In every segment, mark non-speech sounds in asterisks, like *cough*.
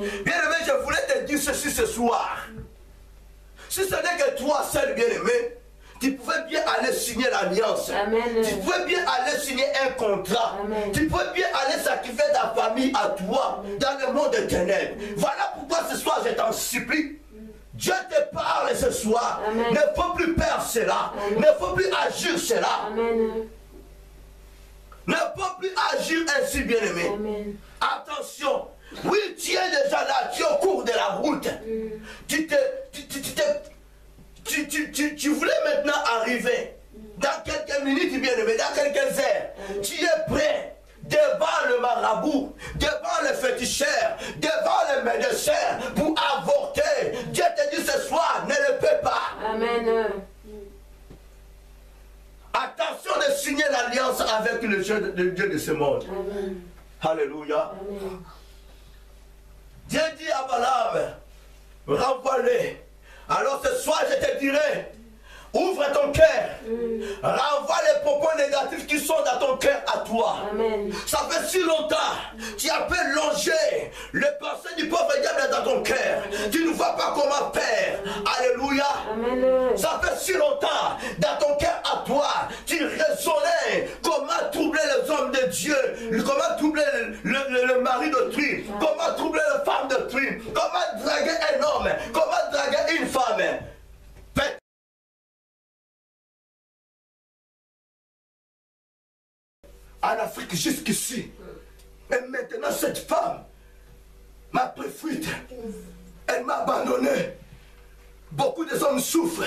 Bien-aimé, je voulais te dire ceci ce soir. Si ce n'est que toi seul, bien-aimé, tu pouvais bien aller signer l'alliance. Tu pouvais bien aller signer un contrat. Tu pouvais bien aller sacrifier ta famille à toi dans le monde éternel. Voilà pourquoi ce soir je t'en supplie. Dieu te parle ce soir. Ne faut plus perdre cela. Ne faut plus agir cela. Ne faut plus agir ainsi, bien-aimé. Attention. Oui, tu es déjà là, tu es au cours de la route. Tu, te, tu, tu, tu, tu, tu, tu, voulais maintenant arriver dans quelques minutes, bien-aimé, dans quelques heures. Tu es prêt devant le marabout, devant le féticheur, devant le médecin pour avorter. Dieu te dit ce soir, ne le fais pas. Amen. Attention de signer l'alliance avec le Dieu, de, Dieu de ce monde. Amen. Alléluia. Amen. Dieu dit à Balaam, renvoie-les. Alors ce soir, je te dirai, ouvre ton cœur. Renvoie les propos négatifs qui sont dans ton cœur à toi. Amen. Ça fait si longtemps, tu as pu longer le pensée du pauvre diable dans ton cœur. Tu ne vois pas comment faire. Alléluia. Amen. Ça fait si longtemps, dans ton cœur à toi, tu raisonnais comment troubler les hommes de Dieu, comment troubler le, le- le mari d'autrui, comment troubler la femme d'autrui, comment draguer un homme, comment draguer une femme. En Afrique jusqu'ici. Et maintenant, cette femme m'a pris fuite. Elle m'a abandonné. Beaucoup de hommes souffrent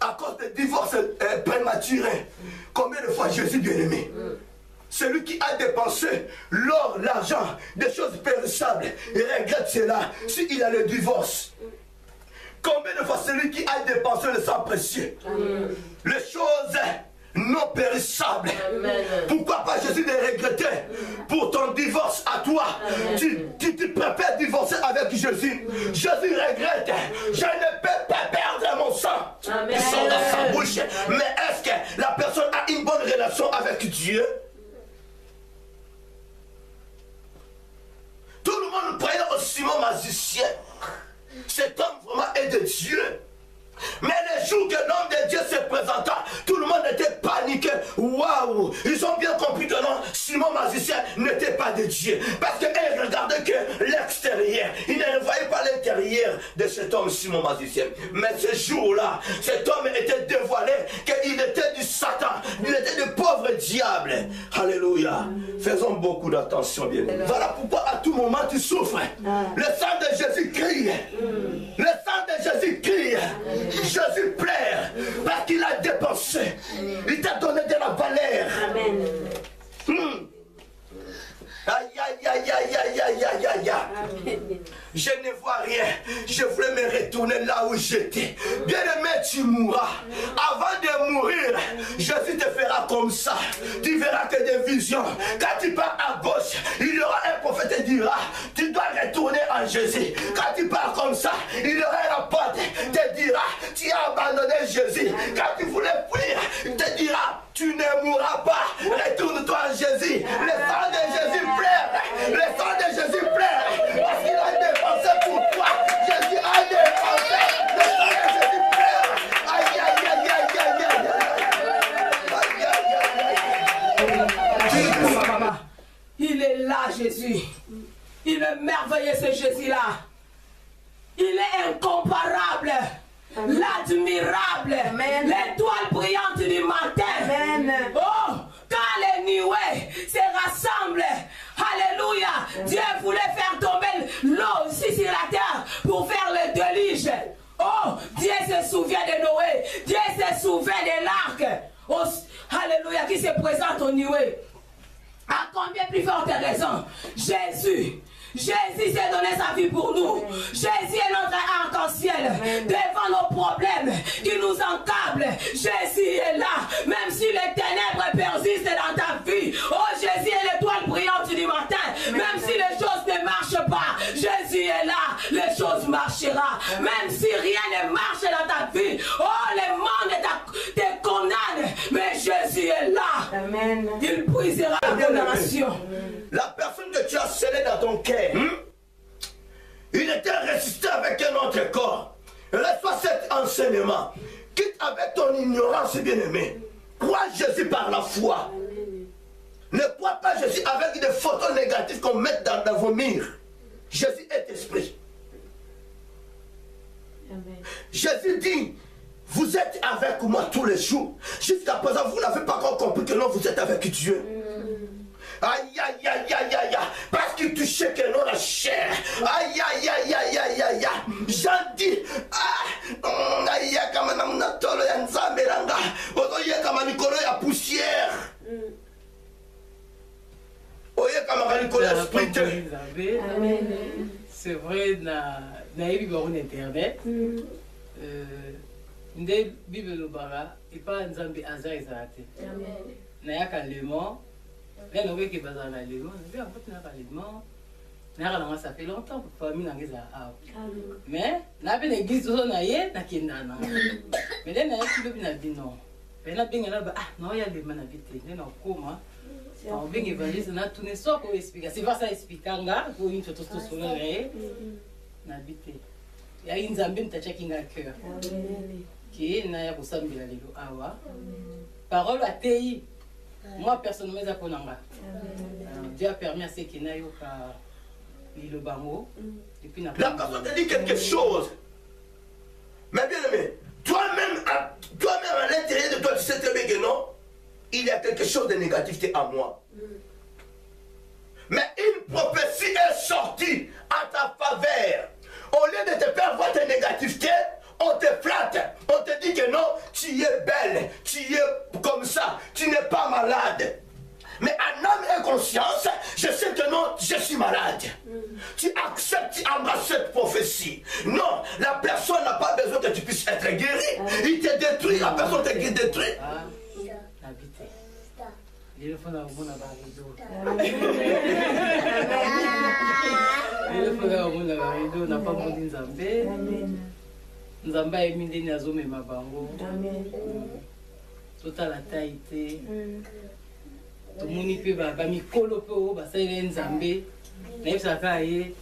à cause des divorces euh, prématurés. Combien de fois Jésus bien-aimé celui qui a dépensé l'or, l'argent, des choses périssables, il regrette cela s'il a le divorce. Combien de fois celui qui a dépensé le sang précieux, les choses non périssables. Pourquoi pas Jésus de regretter pour ton divorce à toi? Tu, tu, tu préfères divorcer avec Jésus. Jésus regrette. Je ne peux pas perdre mon sang qui sort dans sa bouche. Mais est-ce que la personne a une bonne relation avec Dieu? Tout le monde croyait au Simon magicien. Cet homme vraiment est de Dieu. Mais les jours que l'homme de Dieu se présenta, tout le monde était paniqué. Waouh! Ils ont bien compris que non, Simon magicien n'était pas de Dieu. Parce qu'ils regardaient que l'extérieur. Ils ne voyaient pas l'intérieur de cet homme Simon magicien. Mais ce jour-là, cet homme était dévoilé qu'il était du Satan. Il était du pauvre diable. Alléluia. Faisons beaucoup d'attention, bien. Voilà pourquoi à tout moment tu souffres. Le sang de Jésus crie. Comme ça. Epa nzambe aza ezala te nayaka lemo nde nokeke bazala na lemo nabi yango te nayaka lemo nayaka nanga ça fait longtemps famille nanga ezala awa mais na mpe na église ozo na ye nakenda na mais nde nayaki lobi na bino pe nabengela ba ah naoya lema na bi te nde nakoma obenga évangéliste natune soko oexplika c'est vrai ça explikanga oyi ntoto tosolola na ye nabi te yaki nzambe mutatiaki nga cœur ke kosambela lelo awa. Parole ateyi moi personnellement eza mpo na nga dieu a permis ase ke nayoka liloba yango epuis na La personne te dit quelque chose. Mais bien aimé, toi-même, à- toi-même à l'intérieur de toi, tu sais très bien que non, il y a quelque chose de négatif à moi. Mais une prophétie est sortie à ta faveur. Au lieu de te faire voir tes négativités, on te flatte. On te dit que non, tu es belle, tu es comme ça, tu n'es pas malade. Mais en âme et conscience, je sais que non, je suis malade. Tu acceptes, tu embrasses cette prophétie. Non, la personne n'a pas besoin que tu puisses être guéri. Il te détruit, la personne te détruit. Ah, *laughs* nzambe ayemi ndeni azomema bango. Totala tai te. Tomoni mpe ba- bamikolo mpe oyo basaleli ye nzambe. Nayebisaka ye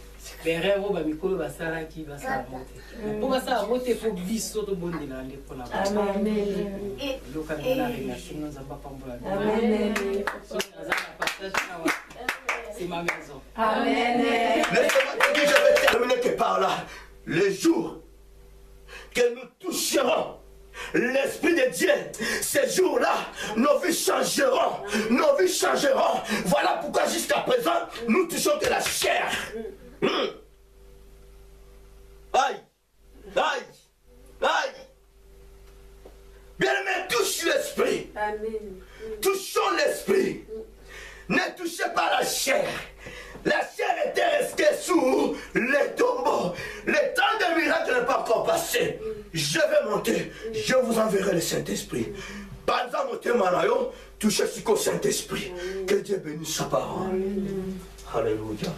berere oyo bamikolo basalaki basalango te. Mpo basalango te mpo biso tobondela nde mpona elokanga na remerciement nzambe apambola naza na partage awa c'est ma maison. Te dire, je vais terminer que par là. Le jour que nous toucherons l'Esprit de Dieu, ces jours-là, nos vies changeront. Nos vies changeront. Voilà pourquoi jusqu'à présent, nous touchons que la chair. Hmm. Aïe, aïe, aïe. Bien-aimé, touche l'Esprit. Touchons l'esprit. Ne touchez pas la chair. La chair était restée sous les tombeaux. Le temps de miracle n'est pas encore passé. Je vais monter. Je vous enverrai le Saint-Esprit. Banza motema na yo, touchez ce Saint-Esprit. Que Dieu bénisse sa parole. Alléluia.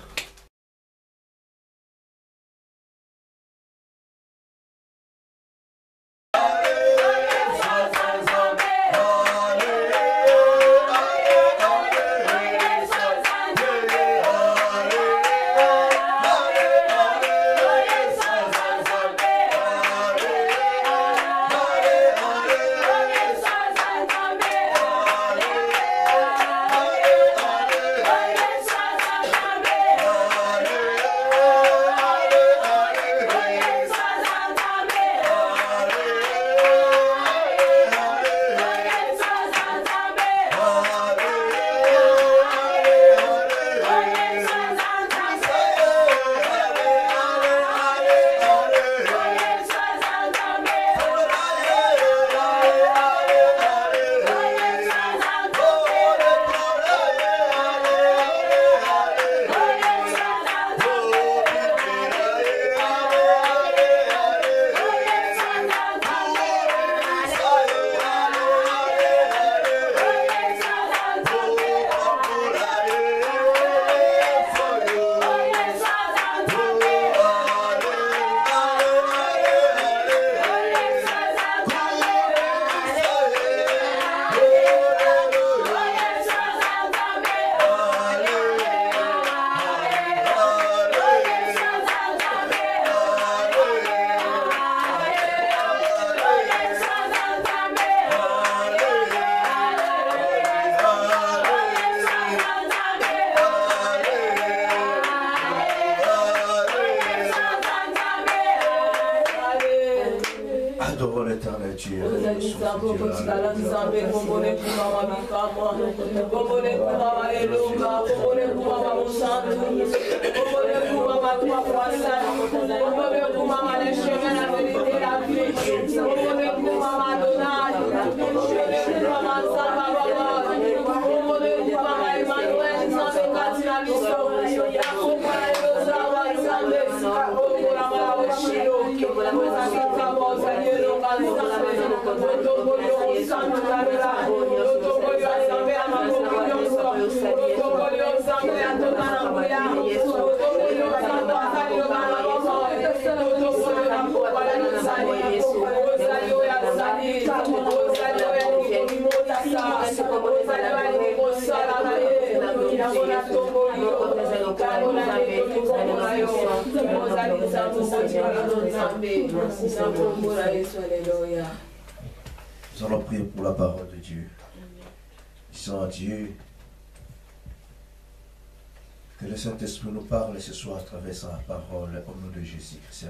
Ce soir à travers sa parole au nom de Jésus-Christ.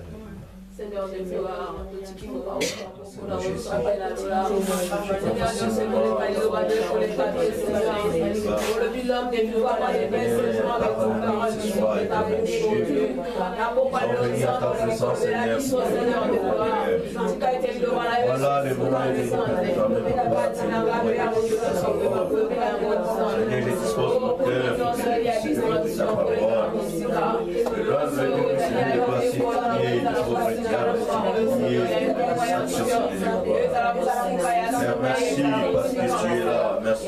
Seigneur de gloire, le de Seigneur, je dispose mon cœur merci parce que tu es là. Merci.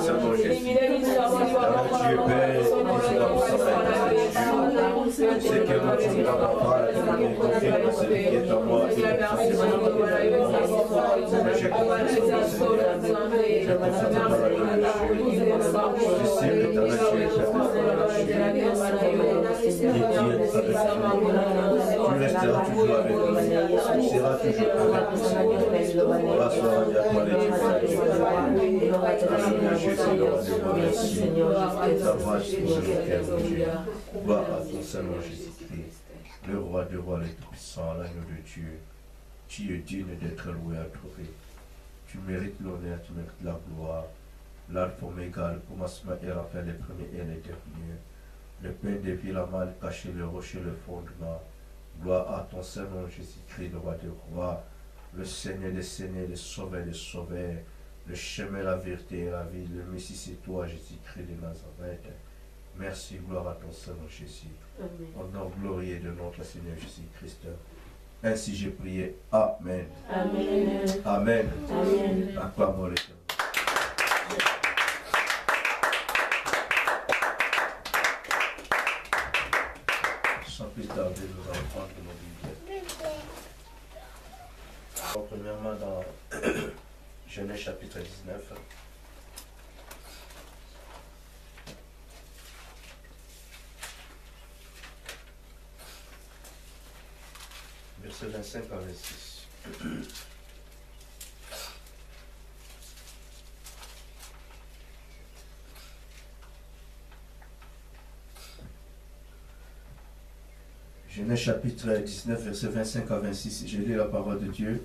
Seigneur Jésus. Dieu Père, nous allons s'en C'est que moi, tu ne l'as Seigneur. À à Jésus-Christ, le roi des rois, le tout-puissant, l'agneau de Dieu. Tu es digne d'être loué, adoré. Tu mérites l'honneur, tu mérites la gloire. L'alpha oméga, le commencement et la fin, les premiers et les derniers. Le pain des villes, la mal caché, le rocher, le fondement. Gloire à ton Seigneur Jésus-Christ, le roi des rois, le Seigneur des seigneurs, le sauveur des sauveurs, le chemin, la vérité et la vie, le Messie, c'est toi, Jésus-Christ de Nazareth. Merci, gloire à ton Seigneur Jésus. Au nom glorieux de notre Seigneur Jésus-Christ. Ainsi j'ai prié. Amen. Amen. Amen. Amen. Acclamons l'éternel. Sans plus tarder, nous allons prendre nos Bibles. Premièrement, dans *clears throat* Genèse chapitre 19. Verset 25 à 26. Genèse chapitre 19, verset 25 à 26. Je lis la parole de Dieu.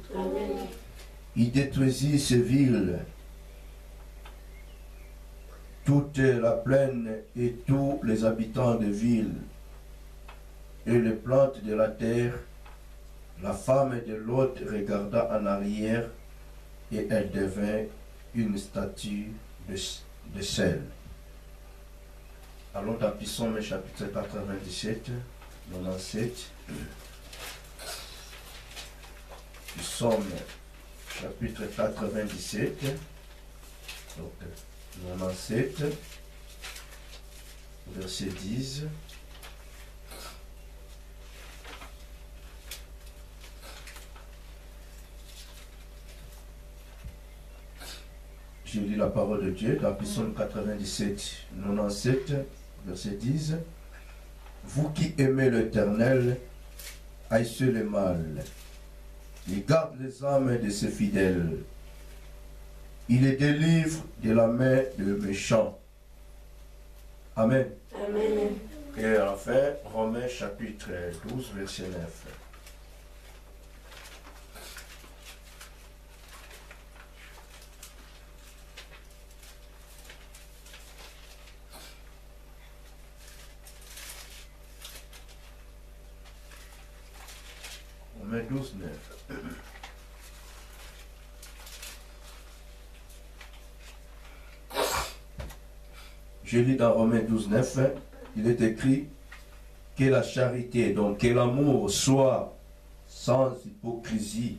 Il détruisit ces villes, toute la plaine et tous les habitants des villes, et les plantes de la terre. La femme de l'autre regarda en arrière, et elle devint une statue de, de sel. Allons dans Psaume chapitre 97, 97. Psaume chapitre 97, donc 97, verset 10. Je lis la parole de Dieu dans Psaume 97, 97, verset 10. Vous qui aimez l'Éternel, haïssez le mal. Il garde les âmes de ses fidèles. Il les délivre de la main de méchants. Amen. Amen. Et enfin, Romains chapitre 12, verset 9. Romains 12, 9. Je lis dans Romains 12, 9, il est écrit que la charité, donc que l'amour soit sans hypocrisie.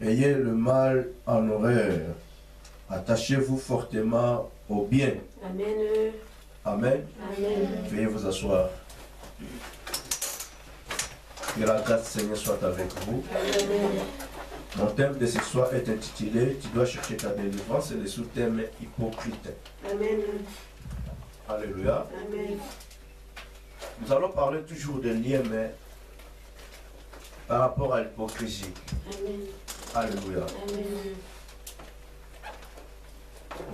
Ayez le mal en horreur. Attachez-vous fortement au bien. Amen. Amen. Amen. Veuillez vous asseoir. Que la grâce du Seigneur soit avec vous. Mon thème de ce soir est intitulé Tu dois chercher ta délivrance et le sous-thème hypocrite. Amen. Alléluia. Amen. Nous allons parler toujours de liens, mais par rapport à l'hypocrisie. Alléluia. Amen.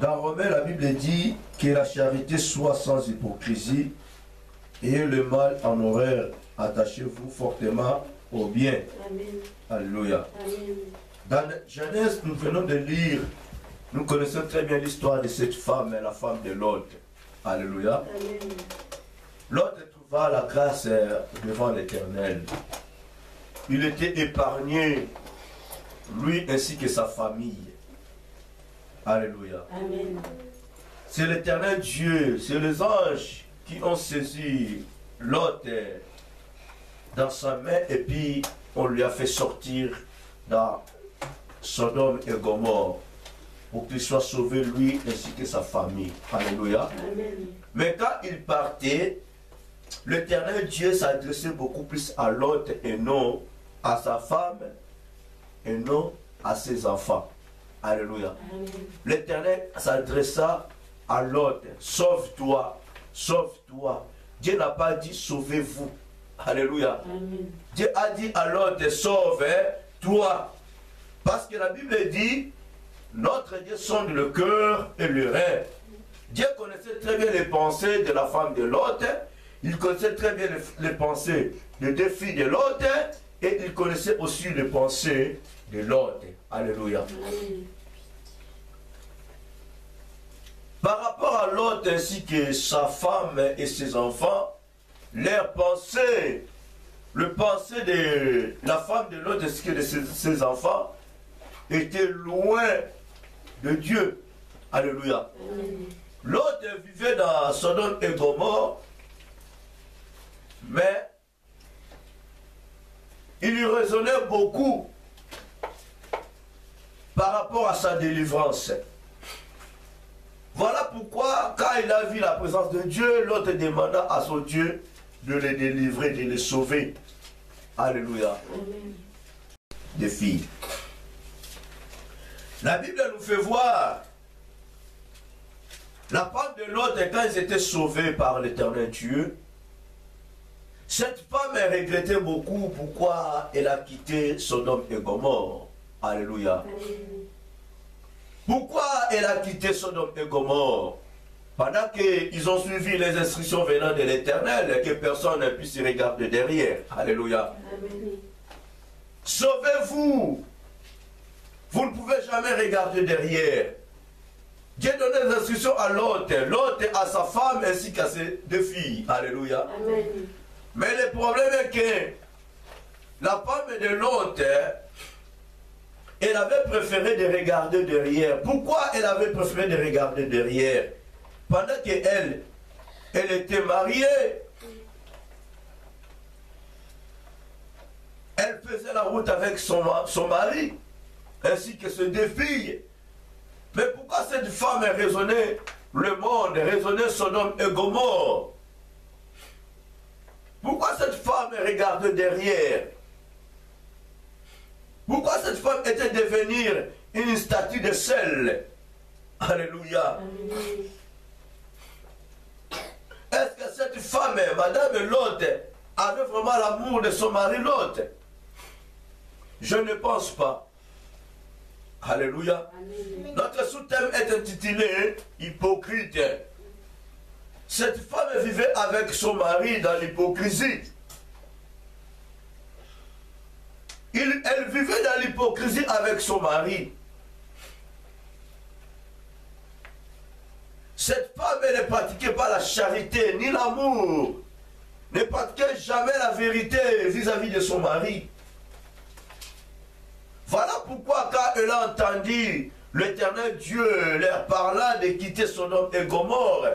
Dans Romains, la Bible dit que la charité soit sans hypocrisie et le mal en horreur. Attachez-vous fortement au bien. Amen. Alléluia. Amen. Dans Genèse, nous venons de lire, nous connaissons très bien l'histoire de cette femme, la femme de Lot. Alléluia. Lot trouva la grâce euh, devant l'Éternel. Il était épargné, lui ainsi que sa famille. Alléluia. Amen. C'est l'éternel Dieu, c'est les anges qui ont saisi Lot euh, dans sa main et puis on lui a fait sortir dans Sodome et Gomorre pour qu'il soit sauvé lui ainsi que sa famille. Alléluia. Amen. Mais quand il partait, l'éternel Dieu s'adressait beaucoup plus à Lot et non à sa femme et non à ses enfants. Alléluia. L'éternel s'adressa à Lot, sauve-toi, sauve-toi. Dieu n'a pas dit sauvez-vous. Alléluia. Amen. Dieu a dit à Lot, sauve-toi. Parce que la Bible dit, notre Dieu sonde le cœur et le rein. Dieu connaissait très bien les pensées de la femme de Lot. Il connaissait très bien les, les pensées des deux filles de Lot. Et il connaissait aussi les pensées de Lot. Alléluia. Amen. Par rapport à Lot ainsi que sa femme et ses enfants, leurs pensées, le pensée de la femme de ainsi que de ses, ses enfants, était loin de Dieu. Alléluia. Lot vivait dans Sodome et Gomorre, mais il lui raisonnait beaucoup par rapport à sa délivrance. Voilà pourquoi, quand il a vu la présence de Dieu, l'autre demanda à son Dieu de le délivrer, de le sauver. Alléluia. Amen. Des filles. La Bible nous fait voir la femme de l'autre quand ils étaient sauvés par l'éternel Dieu. Cette femme elle regrettait beaucoup pourquoi elle a quitté Sodome et Gomorre? Alléluia. Pourquoi elle a quitté Sodome et Gomorre? Pendant qu'ils ont suivi les instructions venant de l'Éternel, que personne ne puisse y regarder derrière. Alléluia. Sauvez-vous. Vous ne pouvez jamais regarder derrière. Dieu donnait des instructions à l'autre, l'autre à sa femme ainsi qu'à ses deux filles. Alléluia. Amen. Mais le problème est que la femme de l'autre, elle avait préféré de regarder derrière. Pourquoi elle avait préféré de regarder derrière? Pendant qu'elle, elle était mariée, elle faisait la route avec son, son mari, ainsi que ses deux filles. Mais pourquoi cette femme raisonnait le monde, raisonnait Sodome et Gomorre? Pourquoi cette femme regardait derrière? Pourquoi cette femme était devenue une statue de sel? Alléluia. Est-ce que cette femme, Madame Lot, avait vraiment l'amour de son mari Lot Je ne pense pas. Alléluia. Amen. Notre sous-thème est intitulé Hypocrite. Cette femme vivait avec son mari dans l'hypocrisie. Elle vivait dans l'hypocrisie avec son mari. Cette femme ne pratiquait pas la charité ni l'amour. Ne pratiquait jamais la vérité vis-à-vis de son mari. Voilà pourquoi quand elle a entendu l'éternel Dieu leur parlant de quitter Sodome et Gomorre,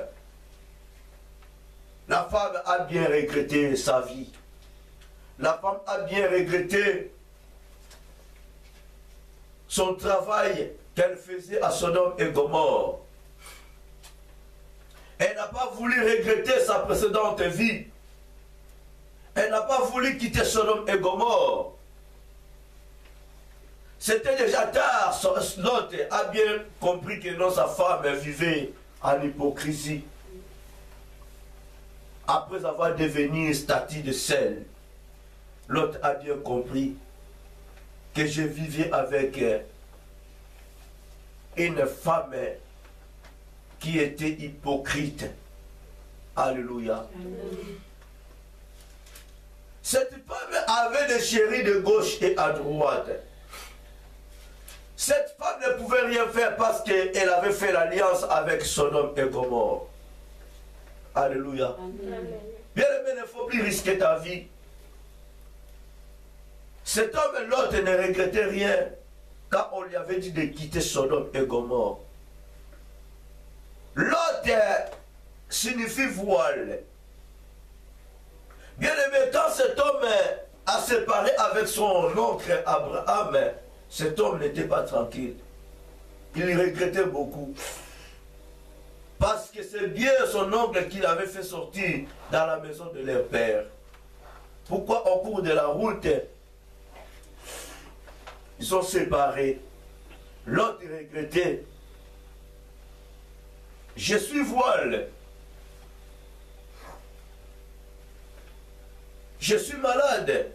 la femme a bien regretté sa vie. La femme a bien regretté son travail qu'elle faisait à Sodome et Gomorre. Elle n'a pas voulu regretter sa précédente vie. Elle n'a pas voulu quitter Sodome et Gomorre. C'était déjà tard. Lot a bien compris que non, sa femme vivait en hypocrisie. Après avoir devenu statue de sel, Lot a bien compris que je vivais avec une femme qui était hypocrite. Alléluia. Cette femme avait des chéris de gauche et à droite. Cette femme ne pouvait rien faire parce qu'elle avait fait l'alliance avec son homme et Gomorre. Alléluia. Bien aimé, il ne faut plus risquer ta vie. Cet homme, l'autre, ne regrettait rien quand on lui avait dit de quitter Sodome et Gomorre. L'autre signifie voile. Bien aimé, quand cet homme a séparé avec son oncle Abraham, cet homme n'était pas tranquille. Il regrettait beaucoup. Parce que c'est bien son oncle qui l'avait fait sortir dans la maison de leur père. Pourquoi au cours de la route, ils sont séparés? L'autre regrettait. Je suis voile. Je suis malade.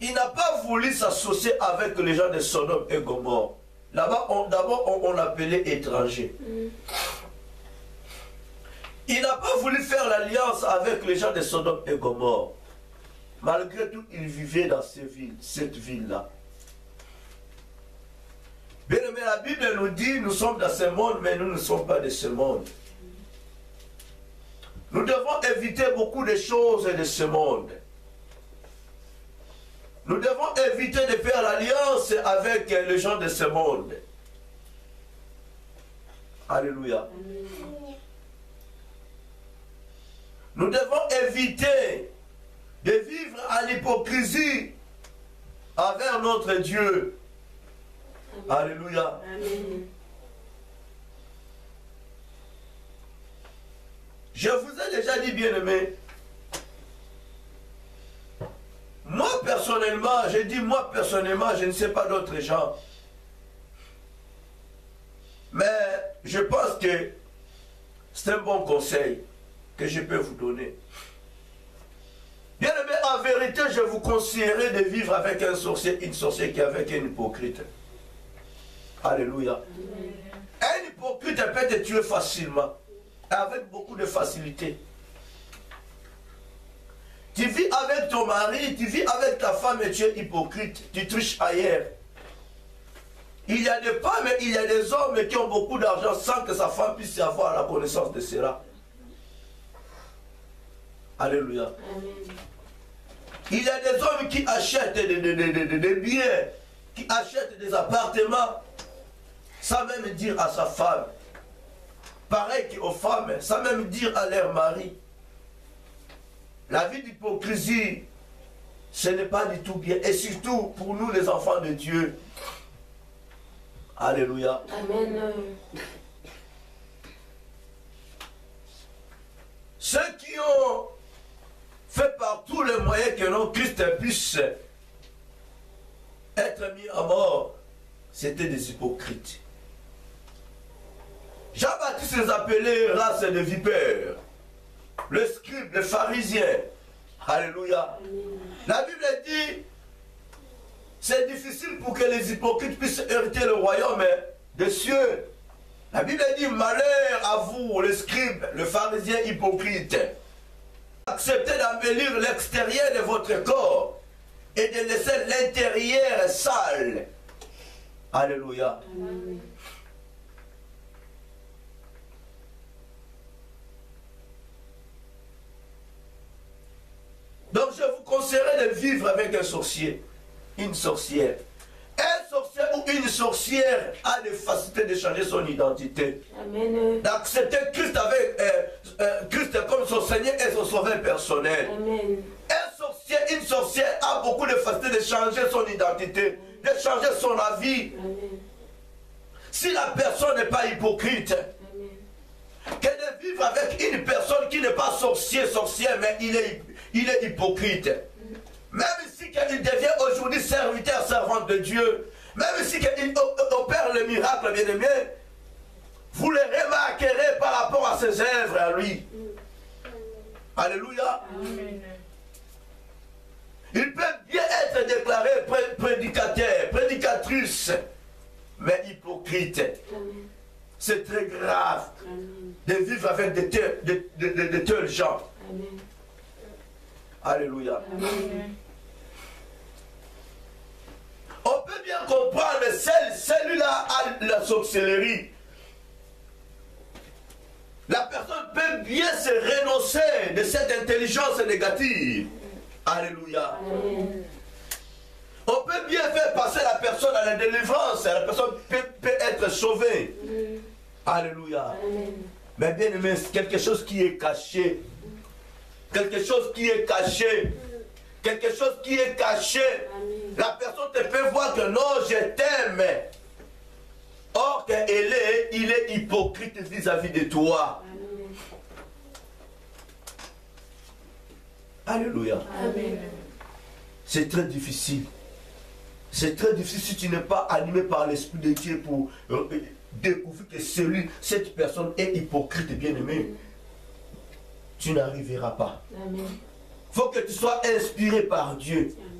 Il n'a pas voulu s'associer avec les gens de Sodome et Gomorre. Là-bas, d'abord, on, l'appelait étranger. Il n'a pas voulu faire l'alliance avec les gens de Sodome et Gomorre. Malgré tout, il vivait dans cette ville-là. Bien aimé, la Bible nous dit, nous sommes dans ce monde, mais nous ne sommes pas de ce monde. Nous devons éviter beaucoup de choses de ce monde. Nous devons éviter de faire l'alliance avec les gens de ce monde. Alléluia. Nous devons éviter de vivre en hypocrisie envers notre Dieu. Alléluia. Je vous ai déjà dit, bien aimé, moi personnellement, j'ai dit moi personnellement, je ne sais pas d'autres gens. Mais je pense que c'est un bon conseil que je peux vous donner. Bien aimé, en vérité, je vous conseillerais de vivre avec un sorcier, une sorcière qui est avec un hypocrite. Alléluia. Un hypocrite peut te tuer facilement, avec beaucoup de facilité. Tu vis avec ton mari, tu vis avec ta femme et tu es hypocrite, tu triches ailleurs. Il y a des femmes, il y a des hommes qui ont beaucoup d'argent sans que sa femme puisse avoir la connaissance de cela. Alléluia. Il y a des hommes qui achètent des, biens, qui achètent des appartements, sans même dire à sa femme. Pareil qu'aux femmes, sans même dire à leur mari. La vie d'hypocrisie, ce n'est pas du tout bien. Et surtout pour nous, les enfants de Dieu. Alléluia. Amen. Ceux qui ont fait par tous les moyens que non Christ puisse être mis à mort, c'était des hypocrites. Jean-Baptiste les appelait race de vipères le scribe, le pharisien. Alléluia. La Bible dit, c'est difficile pour que les hypocrites puissent hériter le royaume des cieux. La Bible dit, malheur à vous, le scribe, le pharisien hypocrite. Acceptez d'embellir l'extérieur de votre corps et de laisser l'intérieur sale. Alléluia. Donc je vous conseillerais de vivre avec un sorcier. une sorcière. Un sorcier ou une sorcière a des facilités de changer son identité. D'accepter Christ avec euh, euh, Christ comme son Seigneur et son sauveur personnel. Amen. Un sorcier, une sorcière a beaucoup de facilité de changer son identité, de changer son avis. Amen. Si la personne n'est pas hypocrite, Amen. que de vivre avec une personne qui n'est pas sorcier, sorcière, mais il est, il est hypocrite. Même si il devient aujourd'hui serviteur, servante de Dieu, même si il opère le miracle, bien aimé, vous le remarquerez par rapport à ses œuvres à lui. Alléluia. Il peut bien être déclaré pré- prédicateur, prédicatrice, mais hypocrite. C'est très grave Amen. de vivre avec de tels, de, de- de- de tels gens. Amen. Alléluia. Amen. On peut bien comprendre celle- celui-là a la sorcellerie. La personne peut bien se renoncer de cette intelligence négative. Alléluia. Amen. On peut bien faire passer la personne à la délivrance. La personne peut, peut être sauvée. Alléluia. Amen. Mais bien aimé, c'est quelque chose qui est caché. Quelque chose qui est caché. Quelque chose qui est caché. Amen. La personne te fait voir que non, je t'aime. Or qu'il est, il est hypocrite vis-à-vis de toi. Amen. Alléluia. C'est très difficile. C'est très difficile si tu n'es pas animé par l'Esprit de Dieu pour euh, découvrir que celui, cette personne est hypocrite, bien aimé. Tu n'arriveras pas. Amen. faut que tu sois inspiré par Dieu. Amen.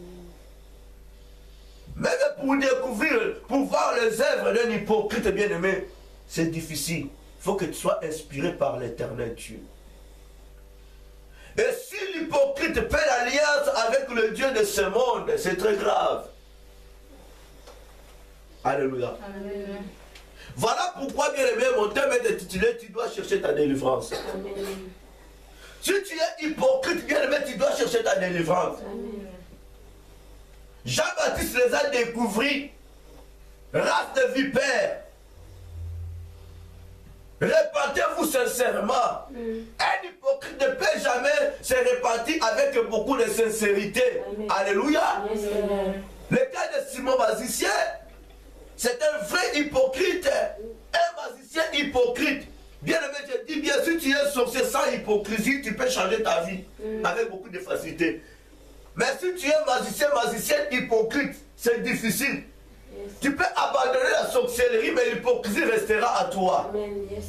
Même pour découvrir, pour voir les œuvres d'un hypocrite bien-aimé, c'est difficile. Il faut que tu sois inspiré par l'éternel Dieu. Et si l'hypocrite fait l'alliance avec le Dieu de ce monde, c'est très grave. Alléluia. Voilà pourquoi, bien aimé, mon thème est intitulé Tu dois chercher ta délivrance. Amen. Si tu es hypocrite, bien aimé, tu dois chercher ta délivrance. Jean-Baptiste les a découverts. Race de vipères. Répentez-vous sincèrement. Un hypocrite ne peut jamais se repentir avec beaucoup de sincérité. Amen. Alléluia. Yes. Le cas de Simon Magicien, c'est un vrai hypocrite. Un magicien hypocrite. Bien aimé, je dis bien, si tu es sorcier sans hypocrisie, tu peux changer ta vie avec beaucoup de facilité. Mais si tu es magicien, magicien hypocrite, c'est difficile. Yes. Tu peux abandonner la sorcellerie, mais l'hypocrisie restera à toi. Amen. Yes.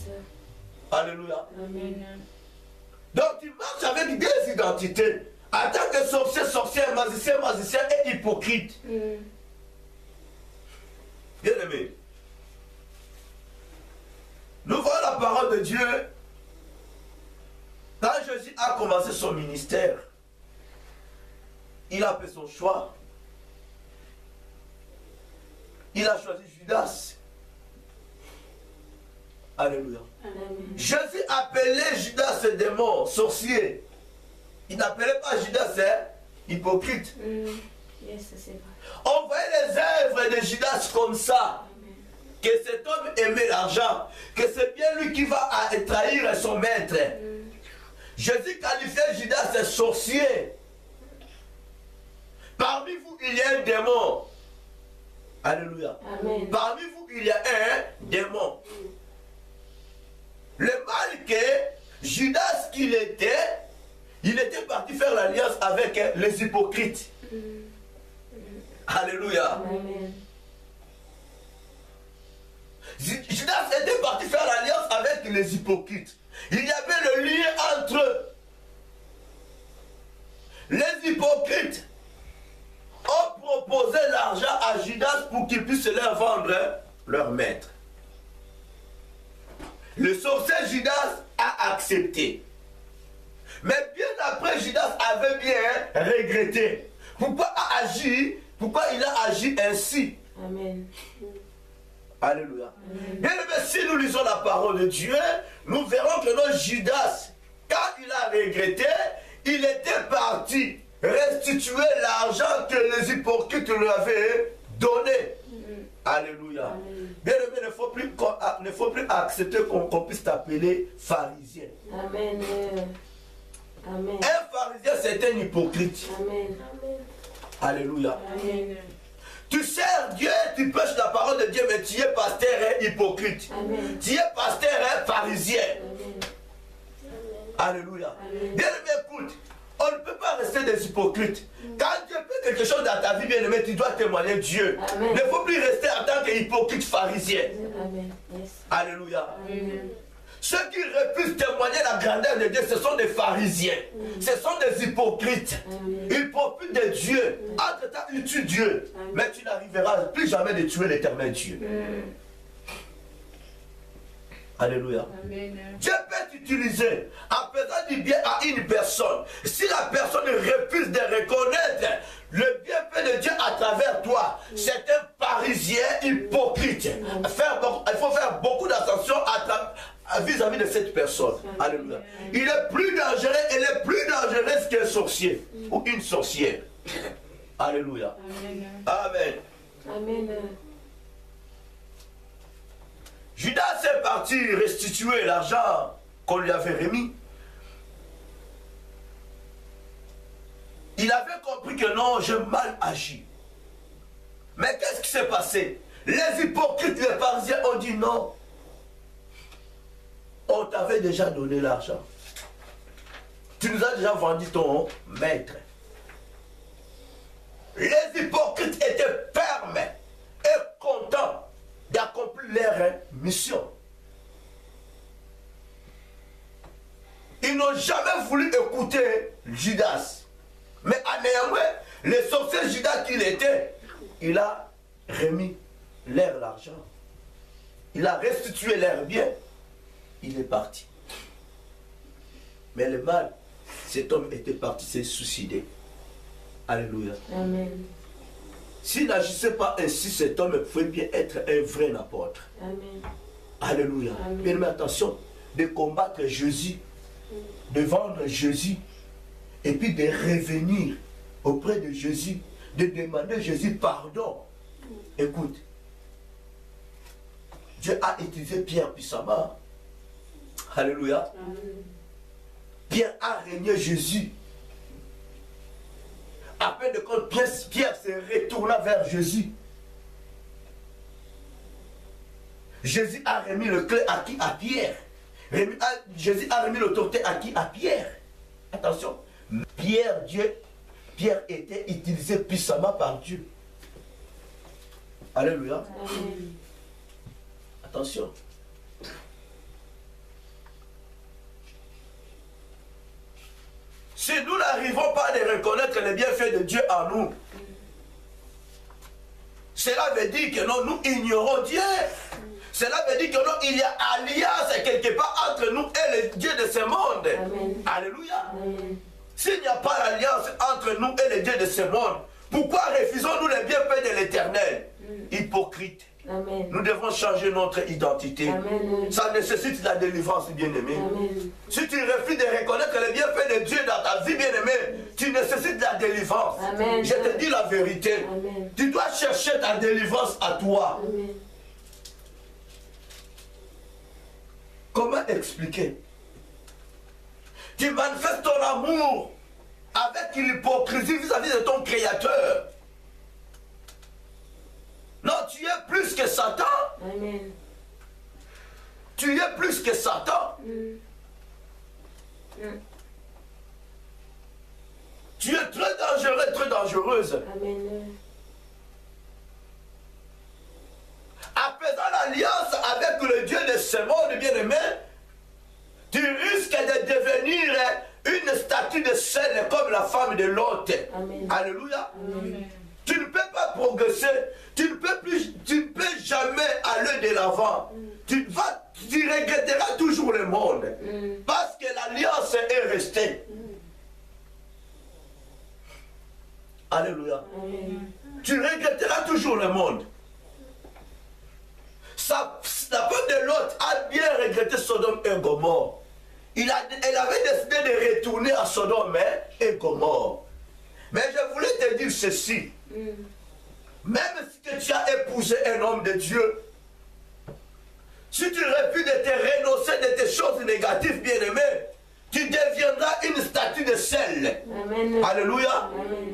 Alléluia. Amen. Donc tu marches avec des identités. En tant que sorcier, sorcière, magicien, magicien et hypocrite. Mm. Bien aimé. Nous voyons la parole de Dieu. Quand Jésus a commencé son ministère, il a fait son choix. Il a choisi Judas. Alléluia. Jésus appelait Judas démon, sorcier. Il n'appelait pas Judas hein, hypocrite. Mm. Yes, c'est vrai. On voyait les œuvres de Judas comme ça. Que cet homme aimait l'argent, que c'est bien lui qui va trahir son maître. Jésus qualifiait Judas de sorcier. Parmi vous, il y a un démon. Alléluia. Amen. Parmi vous, il y a un démon. Le mal que Judas qu'il était, il était parti faire l'alliance avec les hypocrites. Alléluia. Amen. Ju- Judas était parti faire l'alliance avec les hypocrites. Il y avait le lien entre eux. Les hypocrites ont proposé l'argent à Judas pour qu'il puisse leur vendre leur maître. Le sorcier Judas a accepté. Mais bien après, Judas avait bien regretté. Pourquoi a agi? Pourquoi il a agi ainsi? Amen. Alléluia. Bien aimé, si nous lisons la parole de Dieu, nous verrons que notre Judas, quand il a regretté, il était parti restituer l'argent que les hypocrites lui avaient donné. Alléluia. Bien aimé, il ne faut plus, ne faut plus accepter qu'on qu'on puisse t'appeler pharisien. Amen. Amen. Un pharisien, c'est un hypocrite. Amen. Alléluia. Amen. Tu sers Dieu, tu prêches la parole de Dieu, mais tu es pasteur et hypocrite. Amen. Tu es pasteur et pharisien. Amen. Alléluia. Bien aimé, écoute, on ne peut pas rester des hypocrites. Quand Dieu fait quelque chose dans ta vie, bien aimé, tu dois témoigner Dieu. Amen. Il ne faut plus rester en tant qu'hypocrite pharisien. Amen. Yes. Alléluia. Amen. Ceux qui refusent de témoigner la grandeur de Dieu, ce sont des pharisiens. Ce sont des hypocrites. Ils profitent de Dieu. Entre-temps, ils tuent Dieu. Mais tu n'arriveras plus jamais de tuer l'éternel Dieu. Alléluia. Dieu peut t'utiliser en faisant du bien à une personne. Si la personne refuse de reconnaître le bienfait de Dieu à travers toi, c'est un parisien hypocrite. Faire il faut faire beaucoup d'attention à vis-à-vis de cette personne. Alléluia. Il est plus dangereux, elle est plus dangereuse qu'un sorcier ou une sorcière. *laughs* Alléluia. Amen. Amen. Judas est parti restituer l'argent qu'on lui avait remis. Il avait compris que non, j'ai mal agi. Mais qu'est-ce qui s'est passé? Les hypocrites, les parisiens ont dit non. On t'avait déjà donné l'argent. Tu nous as déjà vendu ton maître. Les hypocrites étaient fermes et contents d'accomplir leur mission. Ils n'ont jamais voulu écouter Judas. Mais à néanmoins, le sorcier Judas qu'il était, il a remis leur l'argent. Il a restitué leur bien. Il est parti. Mais le mal, cet homme était parti se suicider. Alléluia. Amen. S'il n'agissait pas ainsi, cet homme pouvait bien être un vrai apôtre. Amen. Alléluia. Amen. Bien, mais attention, de combattre Jésus, de vendre Jésus, et puis de revenir auprès de Jésus, de demander Jésus pardon. Écoute, Dieu a utilisé Pierre puissamment. Alléluia. Pierre a régné Jésus. Après de compte, Pierre, Pierre se retourna vers Jésus. Jésus a remis le clé à qui? À Pierre. Remis- Jésus a remis l'autorité à qui? À Pierre. Attention. Pierre, Dieu, Pierre était utilisé puissamment par Dieu. Alléluia. Amen. Attention. Si nous n'arrivons pas à reconnaître les bienfaits de Dieu en nous, cela veut dire que non, nous ignorons Dieu. Cela veut dire que non, il y a alliance quelque part entre nous et le Dieu de ce monde. Amen. Alléluia. S'il n'y a pas d'alliance entre nous et le Dieu de ce monde, pourquoi refusons-nous les bienfaits de l'éternel? Hypocrite. Amen. Nous devons changer notre identité. Amen. Ça nécessite la délivrance, bien-aimé. Si tu refuses de reconnaître les bienfaits de Dieu dans ta vie, bien-aimé, tu nécessites la délivrance. Amen. Je te dis la vérité. Tu dois chercher ta délivrance à toi. Comment expliquer? Tu manifestes ton amour avec l'hypocrisie vis-à-vis de ton Créateur. Non, tu es plus que Satan. Amen. Tu es plus que Satan. Mm. Mm. Tu es très dangereux, très dangereuse. Amen. En faisant l'alliance avec le Dieu de ce monde bien-aimé, tu risques de devenir une statue de scène comme la femme de l'hôte. Amen. Alléluia. Amen. Tu ne peux pas progresser. Tu ne peux plus, tu ne peux jamais aller de l'avant. Tu vas, tu regretteras toujours le monde. Mm. Parce que l'alliance est restée. Alléluia. Amen. Tu regretteras toujours le monde. La femme de l'autre a bien regretté Sodome et Gomorre. Il a, elle avait décidé de retourner à Sodome et Gomorre. Mais je voulais te dire ceci. Même si que tu as épousé un homme de Dieu, si tu refuses de te renoncer de tes choses négatives, bien-aimé, tu deviendras une statue de sel. Amen. Alléluia. Amen.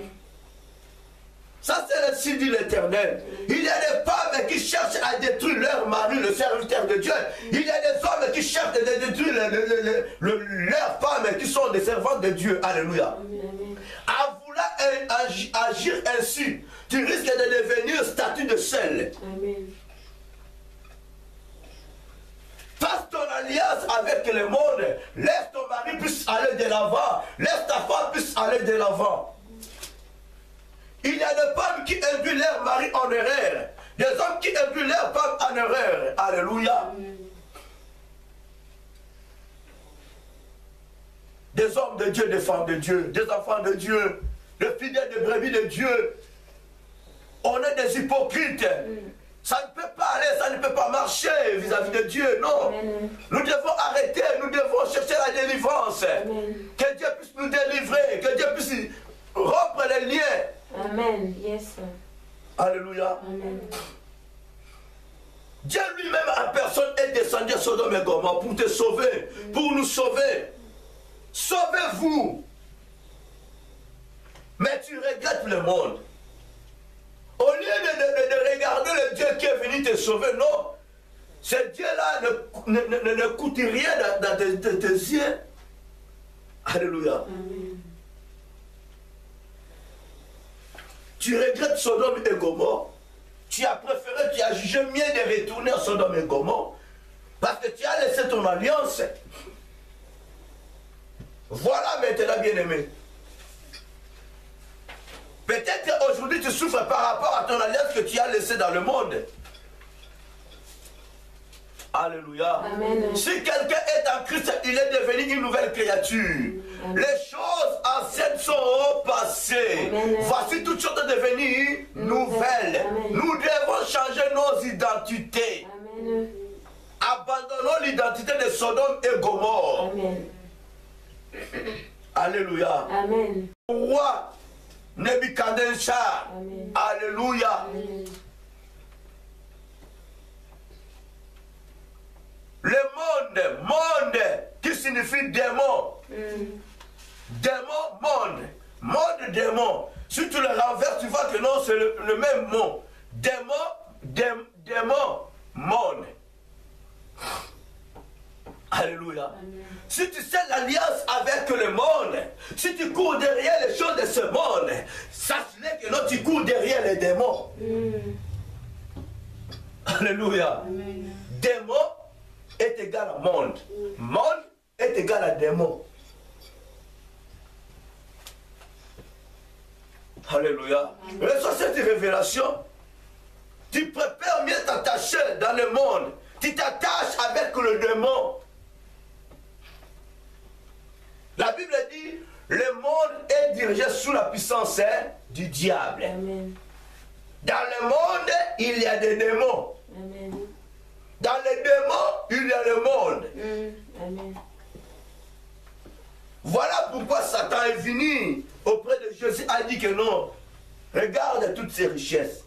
Ça, c'est ainsi dit l'Éternel. Il y a des femmes qui cherchent à détruire leur mari, le serviteur de Dieu. Il y a des hommes qui cherchent à détruire le- le- le- le- leurs femmes qui sont des servantes de Dieu. Alléluia. Amen. À agir ainsi, tu risques de devenir statue de sel. Amen. Fasse ton alliance avec le monde. Laisse ton mari puisse aller de l'avant. Laisse ta femme puisse aller de l'avant. Il y a des femmes qui induisent leur mari en erreur. Des hommes qui induisent leur femme en erreur. Alléluia. Des hommes de Dieu, des femmes de Dieu, des enfants de Dieu, des fidèles des brebis de Dieu. On est des hypocrites. Ça ne peut pas aller, ça ne peut pas marcher vis-à-vis de Dieu, non. Amen. Nous devons arrêter, nous devons chercher la délivrance. Amen. Que Dieu puisse nous délivrer, que Dieu puisse rompre les liens. Amen. Yes. Alléluia. Amen. Dieu lui-même en personne est descendu à Sodome et Gomorrhe pour te sauver, pour nous sauver. Sauvez-vous. Mais tu regrettes le monde. Au lieu de, de- de regarder le Dieu qui est venu te sauver, non. Ce Dieu-là ne, ne, coûte rien dans, tes, tes- yeux. Alléluia. Amen. Tu regrettes Sodome et Gomorrhe. Tu as préféré, tu as jugé mieux de retourner à Sodome et Gomorrhe. Parce que tu as laissé ton alliance. Voilà maintenant, bien-aimé. Peut-être qu'aujourd'hui tu souffres par rapport à ton alliance que tu as laissée dans le monde. Alléluia. Amen. Si quelqu'un est en Christ, il est devenu une nouvelle créature. Amen. Les choses anciennes sont passées. Amen. Voici toutes choses devenues nouvelles. Nous devons changer nos identités. Amen. Abandonnons l'identité de Sodome et Gomorrhe. Amen. Alléluia. Amen. Roi Nebuchadnezzar. Alléluia. Amen. Le monde, monde qui signifie démon. Mm. Démon, monde. Monde, démon. Si tu le renverses, tu vois que non, c'est le, le même mot. Démon, dém- démon, monde. Alléluia. Si tu sais l'alliance avec le monde, si tu cours derrière les choses de ce monde, sache-le que non, tu cours derrière les démons. Mm. Alléluia. Démon est égal à monde. Monde est égal à démon. Alléluia. Reçois cette révélation. Tu préfères mieux t'attacher dans le monde. Tu t'attaches avec le démon. La Bible dit, le monde est dirigé sous la puissance hein, du diable. Amen. Dans le monde, il y a des démons. Amen. Dans les démons, il y a le monde. Mm. Amen. Voilà pourquoi Satan est venu auprès de Jésus a dit que non. Regarde toutes ces richesses.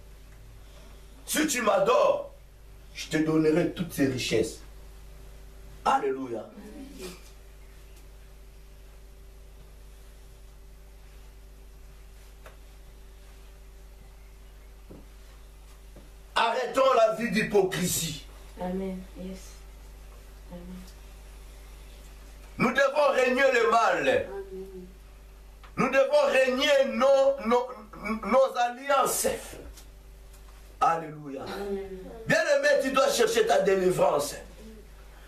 Si tu m'adores, je te donnerai toutes ces richesses. Alléluia. Arrêtons la vie d'hypocrisie. Amen. Yes. Amen. Nous devons régner le mal. Nous devons régner nos, nos, nos alliances. Alléluia. Bien-aimé, tu dois chercher ta délivrance.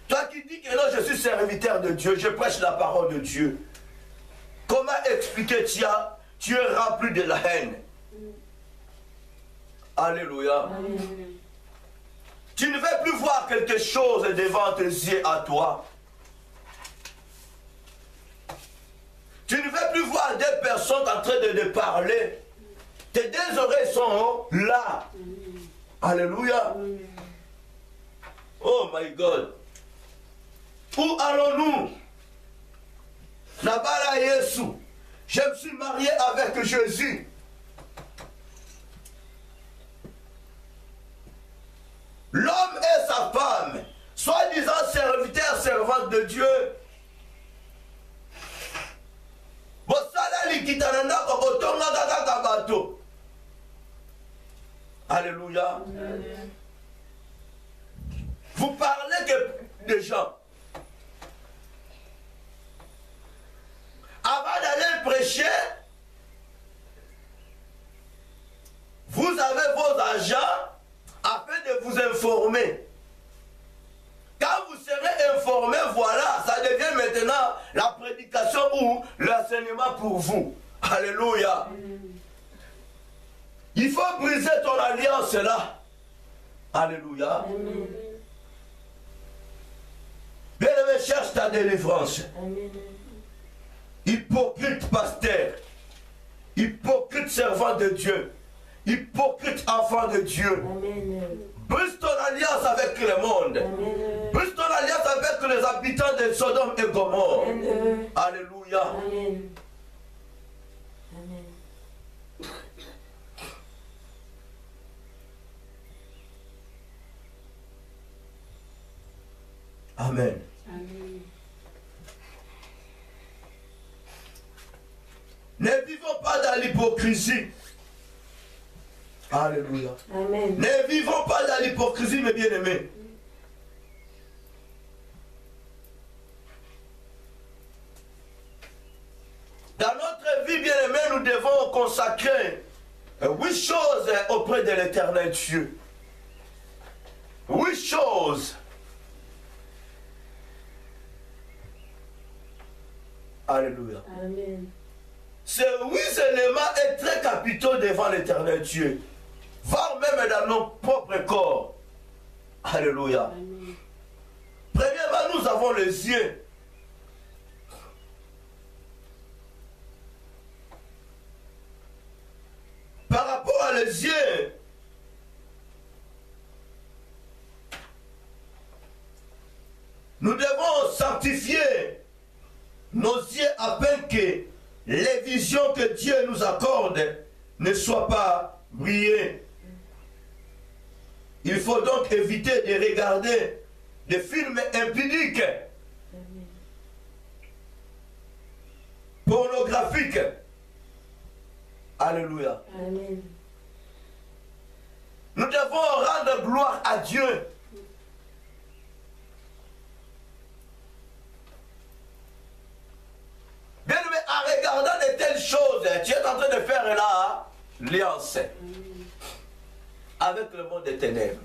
Toi qui dis que non, je suis serviteur de Dieu, je prêche la parole de Dieu. Comment expliquer tu as, tu es rempli de la haine? Alléluia. Tu ne veux plus voir quelque chose devant tes yeux à toi. Tu ne veux plus voir des personnes en train de, de parler. Tes deux sont là. Alléluia. Oh my God. Où allons-nous? Yesu. je me suis marié avec Jésus. L'homme et sa femme, soi-disant serviteurs, servantes de Dieu, alléluia. Vous parlez que des gens. Avant d'aller prêcher vous avez vos agents afin de vous informer quand vous serez informé, voilà, ça devient maintenant la prédication ou l'enseignement pour vous. Alléluia. Il faut briser ton alliance là. Alléluia. Bien-aimé, cherche ta délivrance. Hypocrite pasteur. Hypocrite servant de Dieu. Hypocrite enfant de Dieu. Brise ton alliance avec le monde. Brise ton alliance avec les habitants de Sodome et Gomorre. Alléluia. Amen. Amen. Amen. Ne vivons pas dans l'hypocrisie. Alléluia. Amen. Ne vivons pas dans l'hypocrisie, mes bien-aimés. Dans notre vie, bien-aimés, nous devons consacrer euh, huit choses euh, auprès de l'éternel Dieu. Huit choses. Alléluia. Amen. Ces huit éléments est très capitaux devant l'éternel Dieu. Voire même dans nos propres corps. Alléluia. Premièrement, nous avons les yeux. Par rapport à les yeux, nous devons sanctifier nos yeux afin que les visions que Dieu nous accorde ne soient pas brillées. Il faut donc éviter de regarder des films impudiques, pornographiques. Alléluia. Amen. Nous devons rendre gloire à Dieu. Bien aimé, en regardant de telles choses, tu es en train de faire là l'alliance avec le monde des ténèbres.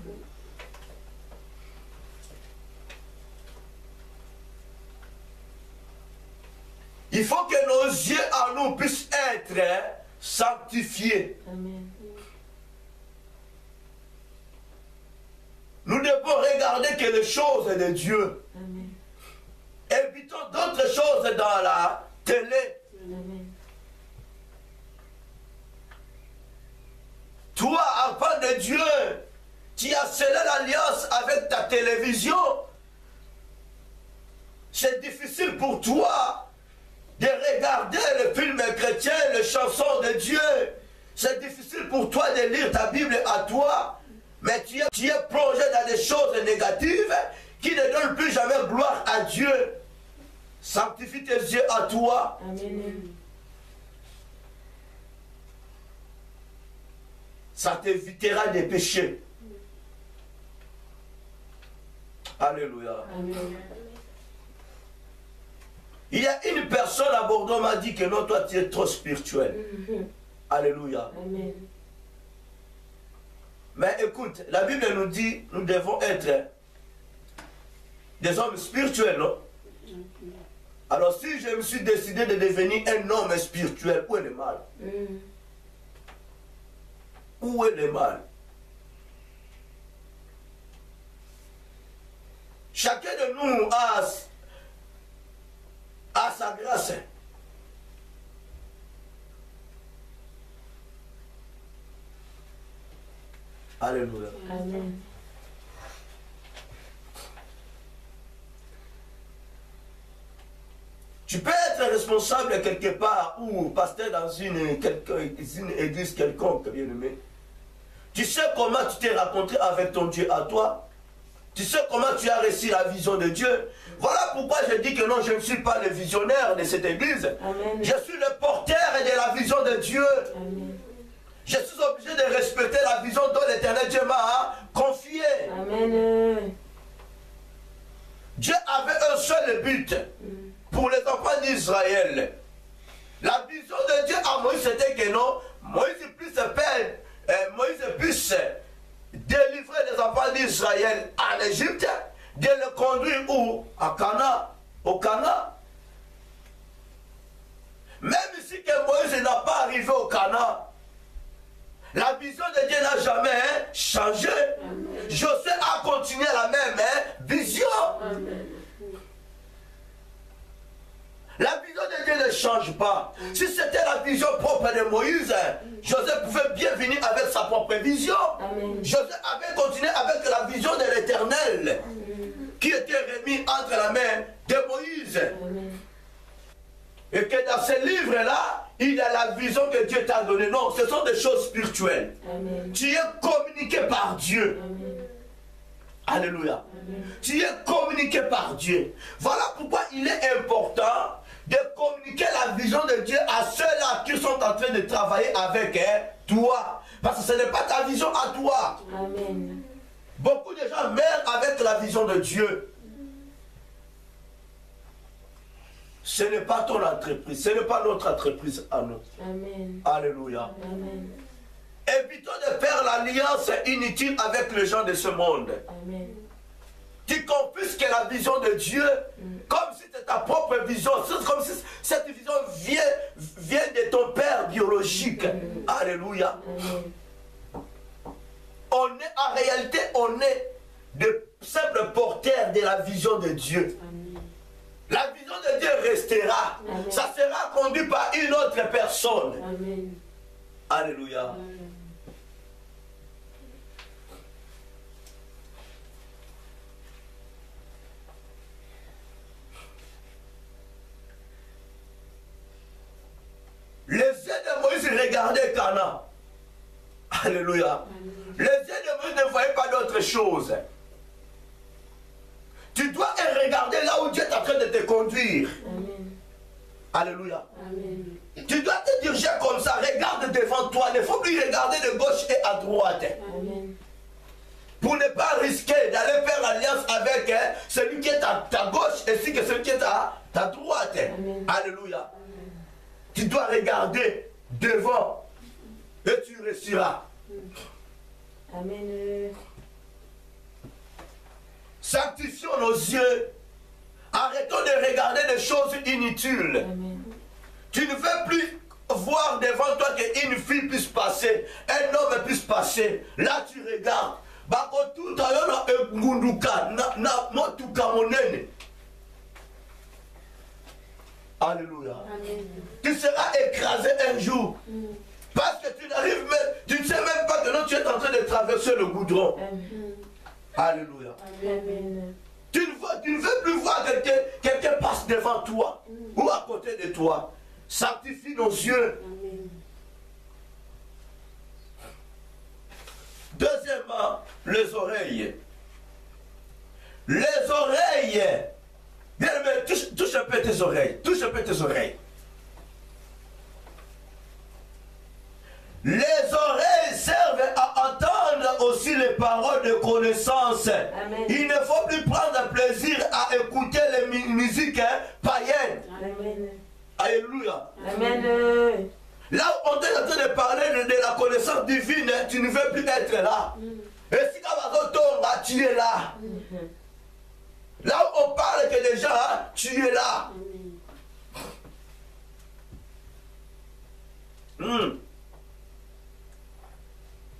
Il faut que nos yeux en nous puissent être sanctifiés. Amen. Nous devons regarder que les choses de Dieu. Amen. Évitons d'autres choses dans la télé. Amen. Toi, enfant de Dieu, tu as scellé l'alliance avec ta télévision. C'est difficile pour toi de regarder les films chrétiens, les chansons de Dieu. C'est difficile pour toi de lire ta Bible à toi. Mais tu es, tu es plongé dans des choses négatives qui ne donnent plus jamais gloire à Dieu. Sanctifie tes yeux à toi. Amen. Ça t'évitera des péchés. Alléluia. Amen. Il y a une personne à Bordeaux m'a dit que non, toi tu es trop spirituel. Alléluia. Amen. Mais écoute, la Bible nous dit nous devons être des hommes spirituels, non? Alors si je me suis décidé de devenir un homme spirituel, où est le mal? Mm. Où est le mal? Chacun de nous a, a sa grâce. Alléluia. Amen. Tu peux être être responsable quelque part ou pasteur dans une, quelque- une église quelconque, bien aimé, tu sais comment tu t'es rencontré avec ton Dieu à toi? Tu sais comment tu as reçu la vision de Dieu? Voilà pourquoi je dis que non, je ne suis pas le visionnaire de cette église. Amen. Je suis le porteur de la vision de Dieu. Amen. Je suis obligé de respecter la vision dont l'éternel Dieu m'a confiée. Amen. Dieu avait un seul but pour les enfants d'Israël. La vision de Dieu à Moïse, c'était que non, Moïse puisse euh, Moïse puisse délivrer les enfants d'Israël en Égypte, de le conduire où? À Cana, au Cana. Même si que Moïse n'a pas arrivé au Cana, la vision de Dieu n'a jamais hein, changé. José a continué la même hein, vision. La vision de Dieu ne change pas. Si c'était la vision propre de Moïse, José pouvait bien venir avec sa propre vision. José avait continué avec la vision de l'éternel qui était remis entre la main de Moïse. Et que dans ce livre-là, il y a la vision que Dieu t'a donnée. Non, ce sont des choses spirituelles. Amen. Tu es communiqué par Dieu. Amen. Alléluia. Tu es communiqué par Dieu. Voilà pourquoi il est important de communiquer la vision de Dieu à ceux-là qui sont en train de travailler avec hein, toi. Parce que ce n'est pas ta vision à toi. Amen. Beaucoup de gens meurent avec la vision de Dieu. Ce n'est pas ton entreprise, ce n'est pas notre entreprise à nous. Amen. Alléluia. Amen. Évitons de faire l'alliance inutile avec les gens de ce monde. Amen. Tu confisques la vision de Dieu comme si c'était ta propre vision. Comme si cette vision vient, vient de ton père biologique. Alléluia. On est en réalité, on est de simples porteurs de la vision de Dieu. La vision de Dieu restera. Amen. Ça sera conduit par une autre personne. Amen. Alléluia. Les yeux de Moïse regardaient Cana. Alléluia. Les yeux de Moïse ne voyaient pas d'autre chose. Tu dois regarder là où Dieu est en train de te conduire. Amen. Alléluia. Amen. Tu dois te diriger comme ça. Regarde devant toi. Il ne faut plus regarder de gauche et à droite. Amen. Pour ne pas risquer d'aller faire alliance avec hein, celui qui est à ta gauche ainsi que celui qui est à ta droite. Alléluia. Tu dois regarder devant et tu réussiras. Amen. Sanctifions nos yeux. Arrêtons de regarder des choses inutiles. Amen. Tu ne veux plus voir devant toi qu'une fille puisse passer, un homme puisse passer. Là, tu regardes. bakotuta yo na engunduka na, na motuka monene alléluia Amen. tu seras écrasé un jour parce que tu n'arrives même tu ne sais même pas que non tu es en train de traverser le goudron Amen. alléluia Amen. tu ne, vois- tu ne veux plus voir quelqu'un quelqu'un passe devant toi ou à côté de toi sanctifie nos yeux. Deuxièmement, les oreilles. Les oreilles. Bien aimé, touche, touche un peu tes oreilles. Touche un peu tes oreilles. Les oreilles servent à entendre aussi les paroles de connaissance. Amen. Il ne faut plus prendre plaisir à écouter les mu- musiques hein, païennes. Amen. Alléluia. Amen. Là où on est en train de parler de, de la connaissance divine, hein, tu ne veux plus être là. Et si Kabazotonga, tu es là. Là où on parle que déjà, hein, tu es là. Hmm.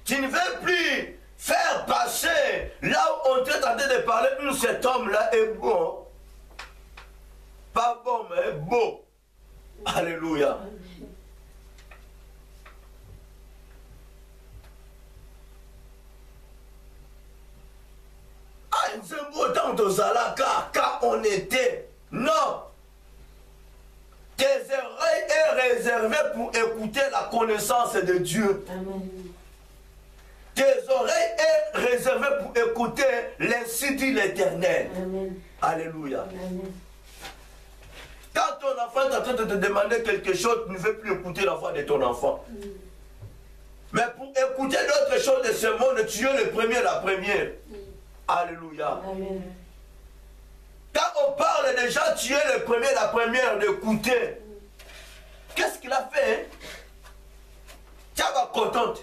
Tu ne veux plus faire passer là où on est en train de parler, Hum, cet homme-là est bon. Pas bon, mais beau. Alléluia. Ah, nzembo autant tozalaka ka on était non réservé pour écouter la connaissance de Dieu. Amen. Tes oreilles est réservée pour écouter l'ainsi dit l'Éternel. Alléluia. Amen. Quand ton enfant est en train de te demander quelque chose, tu ne veux plus écouter la voix de ton enfant. Mais pour écouter d'autres choses de ce monde, tu es le premier, la première. Alléluia. Amen. Quand on parle des gens, tu es le premier, la première d'écouter. Qu'est-ce qu'il a fait hein? Tu vas contente.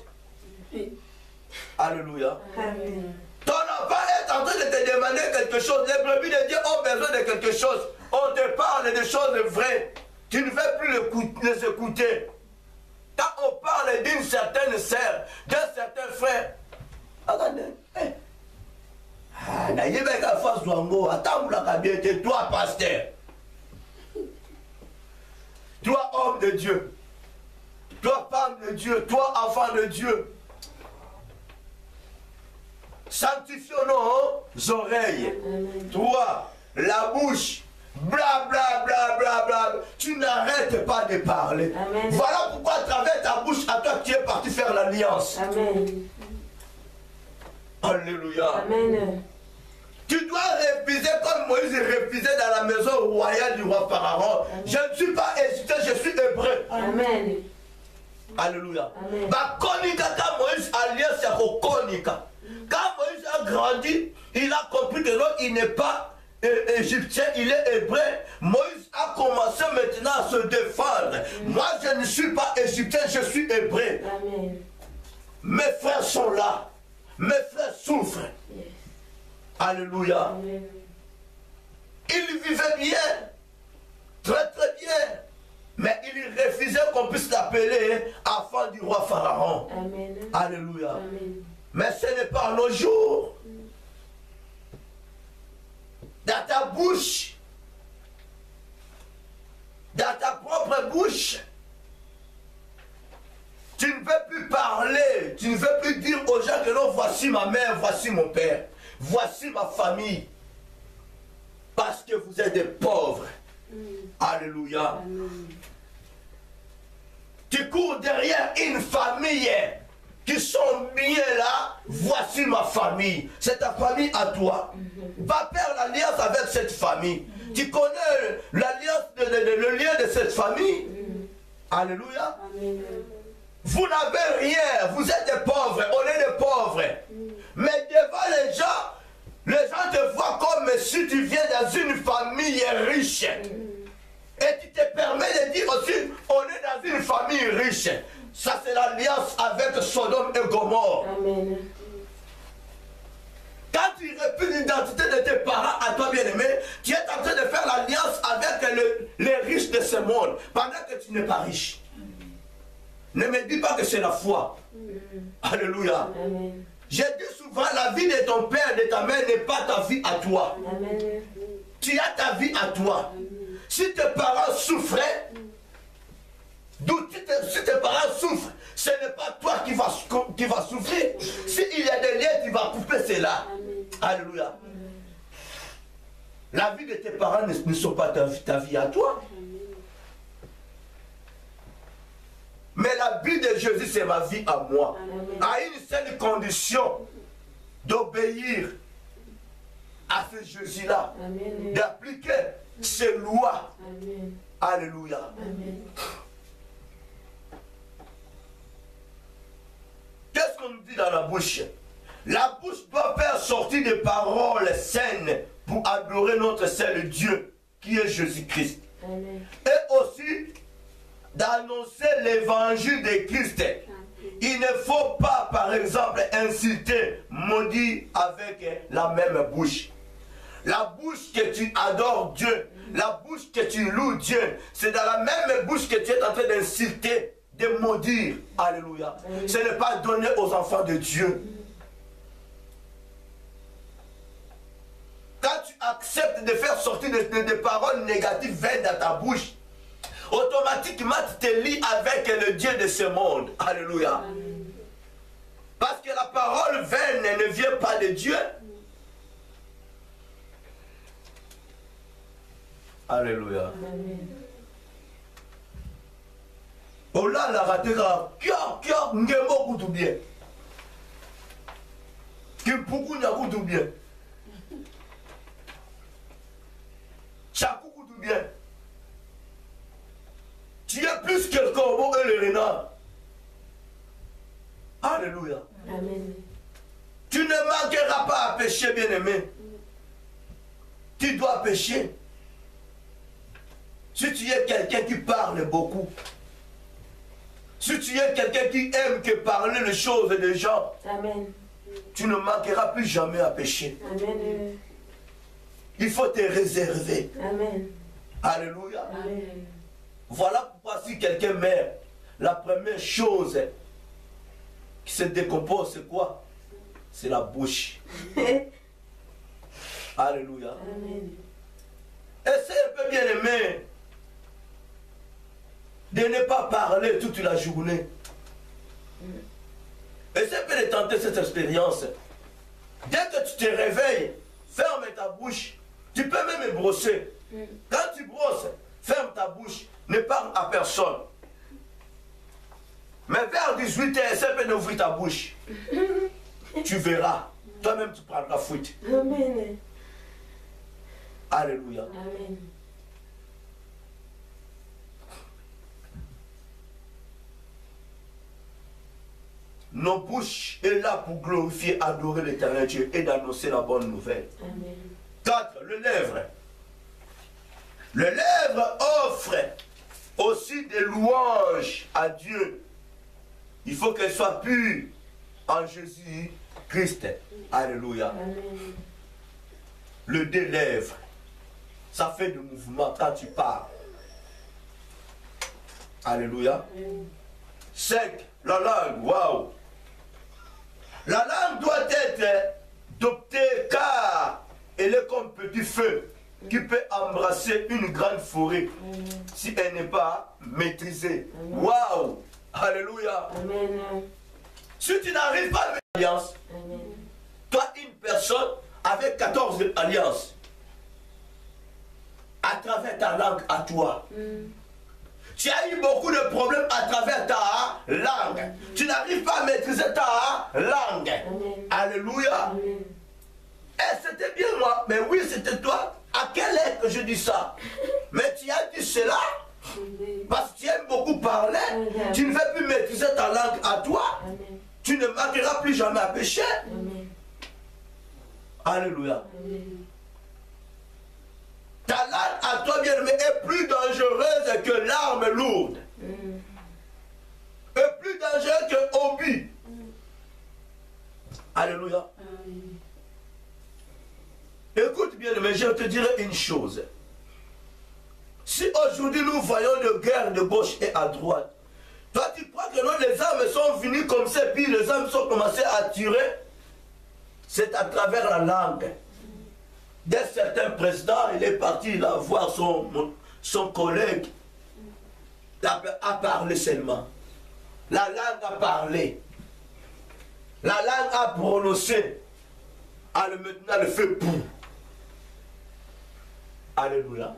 Alléluia. Amen. Ton enfant est en train de te demander quelque chose. Les brebis de Dieu ont besoin de quelque chose. On te parle de choses vraies. Tu ne veux plus les écouter. Quand on parle d'une certaine sœur, d'un certain frère, regardez, eh, ah, atambulaka bien te. Toi pasteur. Toi homme de dieu. Toi femme de dieu. Toi enfant de dieu. Sanctifions nos oreilles. Toi la bouche. Bla bla bla bla bla. Tu n'arrêtes pas de parler. Amen. voilà pourquoi à travers ta bouche à toi tu es parti faire l'alliance. Amen. Alléluia Amen. Tu dois refuser comme Moïse refusait dans la maison royale du roi Pharaon. Je ne suis pas égyptien, je suis hébreu. Amen. Alléluia. Amen. bakonika quand Moïse alliance. Quand Moïse a grandi, il a compris que non, il n'est pas égyptien, il est hébreu. Moïse a commencé maintenant à se défendre. Moi, je ne suis pas égyptien, je suis hébreu. Amen. Mes frères sont là. Mes frères souffrent. Yes. Alléluia. Amen. Il vivait bien, très très bien, mais il refusait qu'on puisse l'appeler enfant du roi Pharaon. Amen. Alléluia. Amen. Mais ce n'est pas nos jours. Dans ta bouche, dans ta propre bouche, tu ne peux plus parler, tu ne veux plus dire aux gens que non, voici ma mère, voici mon père, voici ma famille. Parce que vous êtes des pauvres. Alléluia. Amen. Tu cours derrière une famille qui sont bien là. Voici ma famille. C'est ta famille à toi. Va faire l'alliance avec cette famille. Tu connais l'alliance, le lien de cette famille? Alléluia. Amen. Vous n'avez rien. Vous êtes des pauvres. On est des pauvres. Mais devant les gens, les gens te voient comme si tu viens dans une famille riche. Et tu te permets de dire aussi, on est dans une famille riche. Ça, c'est l'alliance avec Sodome et Gomorre. Amen. Quand tu refuses l'identité de tes parents à toi bien-aimé, tu es en train de faire l'alliance avec le- les riches de ce monde, pendant que tu n'es pas riche. Ne me dis pas que c'est la foi. Alléluia. J'ai dit souvent, la vie de ton père, de ta mère n'est pas ta vie à toi. Amen. Tu as ta vie à toi. Si tes parents souffraient, d'où si tes, si tes parents souffrent, ce n'est pas toi qui vas, qui vas souffrir. S'il y a des liens, tu vas couper cela. Alléluia. La vie de tes parents ne, ne sont pas ta vie à toi. Mais la vie de Jésus, c'est ma vie à moi. Amen. À une seule condition d'obéir à ce Jésus-là d'appliquer ses lois. Amen. Alléluia. Amen. Qu'est-ce qu'on nous dit dans la bouche? La bouche doit faire sortir des paroles saines pour adorer notre seul Dieu, qui est Jésus-Christ. Et aussi d'annoncer l'évangile de Christ. Il ne faut pas, par exemple, inciter, maudire avec la même bouche. La bouche que tu adores Dieu, la bouche que tu loues Dieu, c'est dans la même bouche que tu es en train d'insulter, de maudire. Alléluia. Ce n'est pas donné aux enfants de Dieu. Quand tu acceptes de faire sortir des, des- des paroles négatives vaines dans ta bouche, automatiquement tu te lis avec le Dieu de ce monde. Alléluia. Parce que la parole vaine ne vient pas de Dieu. Alléluia. Amen. kolalaka te kaka kutu bien kimpukunya bien chaku bien tu es plus que le corbeau et le renard alléluia Amen. tu ne manqueras pas à pécher bien aimé tu dois pécher si tu es quelqu'un qui parle beaucoup si tu es quelqu'un qui aime que parler les choses des gens Amen. tu ne manqueras plus jamais à pécher. Amen. Il faut te réserver. Amen. Alléluia. Amen. Voilà pourquoi si quelqu'un meurt, la première chose qui se décompose, c'est quoi? C'est la bouche. *laughs* Alléluia. Essaye un peu bien aimé de ne pas parler toute la journée. Essaye un peu de tenter cette expérience. Dès que tu te réveilles, ferme ta bouche. Tu peux même brosser. Quand tu brosses, ferme ta bouche. Ne parle à personne. Mais vers 18h, essaie un peu d'ouvrir ta bouche. *laughs* tu verras. Toi-même, tu prendras fuite. Amen. Alléluia. Amen. Nos bouches est là pour glorifier, adorer l'éternel Dieu et d'annoncer la bonne nouvelle. Amen. 4. Le lèvre. Le lèvre offre aussi des louanges à Dieu. Il faut qu'elle soit pure en Jésus-Christ. Alléluia. Amen. Le deux lèvres, ça fait du mouvement quand tu parles. Alléluia. 5. La langue, waouh. La langue doit être adoptée car elle est comme petit feu qui peut embrasser une grande forêt si elle n'est pas maîtrisée. Waouh. Alléluia. Si tu n'arrives pas à mettre alliance, toi, une personne avec 14 alliances, à travers ta langue à toi, tu as eu beaucoup de problèmes à travers ta langue. Tu n'arrives pas à maîtriser ta langue. Alléluia. Eh, c'était bien moi, mais oui, c'était toi. À quelle heure que je dis ça Mais tu as dit cela parce que tu aimes beaucoup parler. Tu ne veux plus maîtriser ta langue à toi. Tu ne manqueras plus jamais à pécher. Alléluia. Ta langue à toi, bien-aimé, est plus dangereuse que l'arme lourde. Mm. Est plus dangereuse que Obi. Alléluia. Écoute bien, mais je te dirai une chose. Si aujourd'hui nous voyons de guerre de gauche et à droite, toi tu crois que les armes sont venues comme ça, puis les armes sont commencées à tirer? C'est à travers la langue. D'un certain président, il est parti là voir son, son collègue. A, parlé seulement. La langue a parlé. La langue a prononcé. Alors maintenant, le feu pour. Alléluia.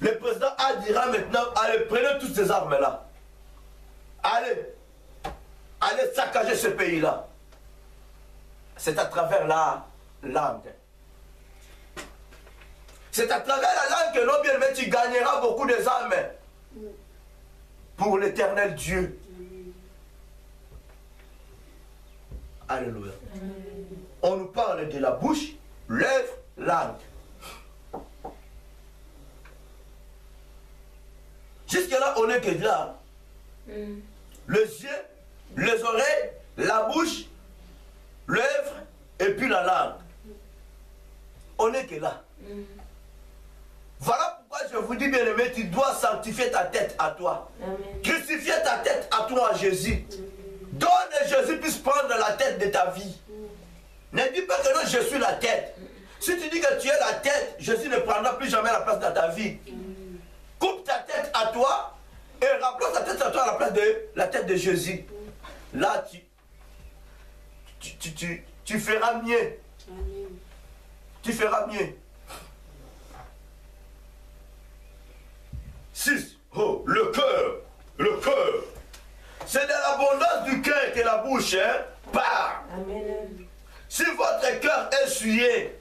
Le président a dira maintenant, allez, prenez toutes ces armes-là. Allez, allez saccager ce pays-là. C'est à travers la langue. C'est à travers la langue que l'homme bien tu gagneras beaucoup des âmes pour l'éternel Dieu. Alléluia. On nous parle de la bouche, l'œuvre, langue. Jusque-là, on est que là. Mm. Les yeux, les oreilles, la bouche, l'œuvre et puis la langue. On est que là. Voilà pourquoi je vous dis, bien aimé, tu dois sanctifier ta tête à toi. Amen. Crucifier ta tête à toi, Jésus. Donne que Jésus puisse prendre la tête de ta vie. Ne dis pas que non, je suis la tête. Si tu dis que tu es la tête, Jésus ne prendra plus jamais la place dans ta vie. Coupe ta tête à toi et remplace ta tête à toi à la place de la tête de Jésus. Là, tu, tu, tu, tu, feras mieux. Tu feras mieux. 6. Oh, le cœur. Le cœur. C'est de l'abondance du cœur que la bouche hein, part. Amen. Si votre cœur est souillé,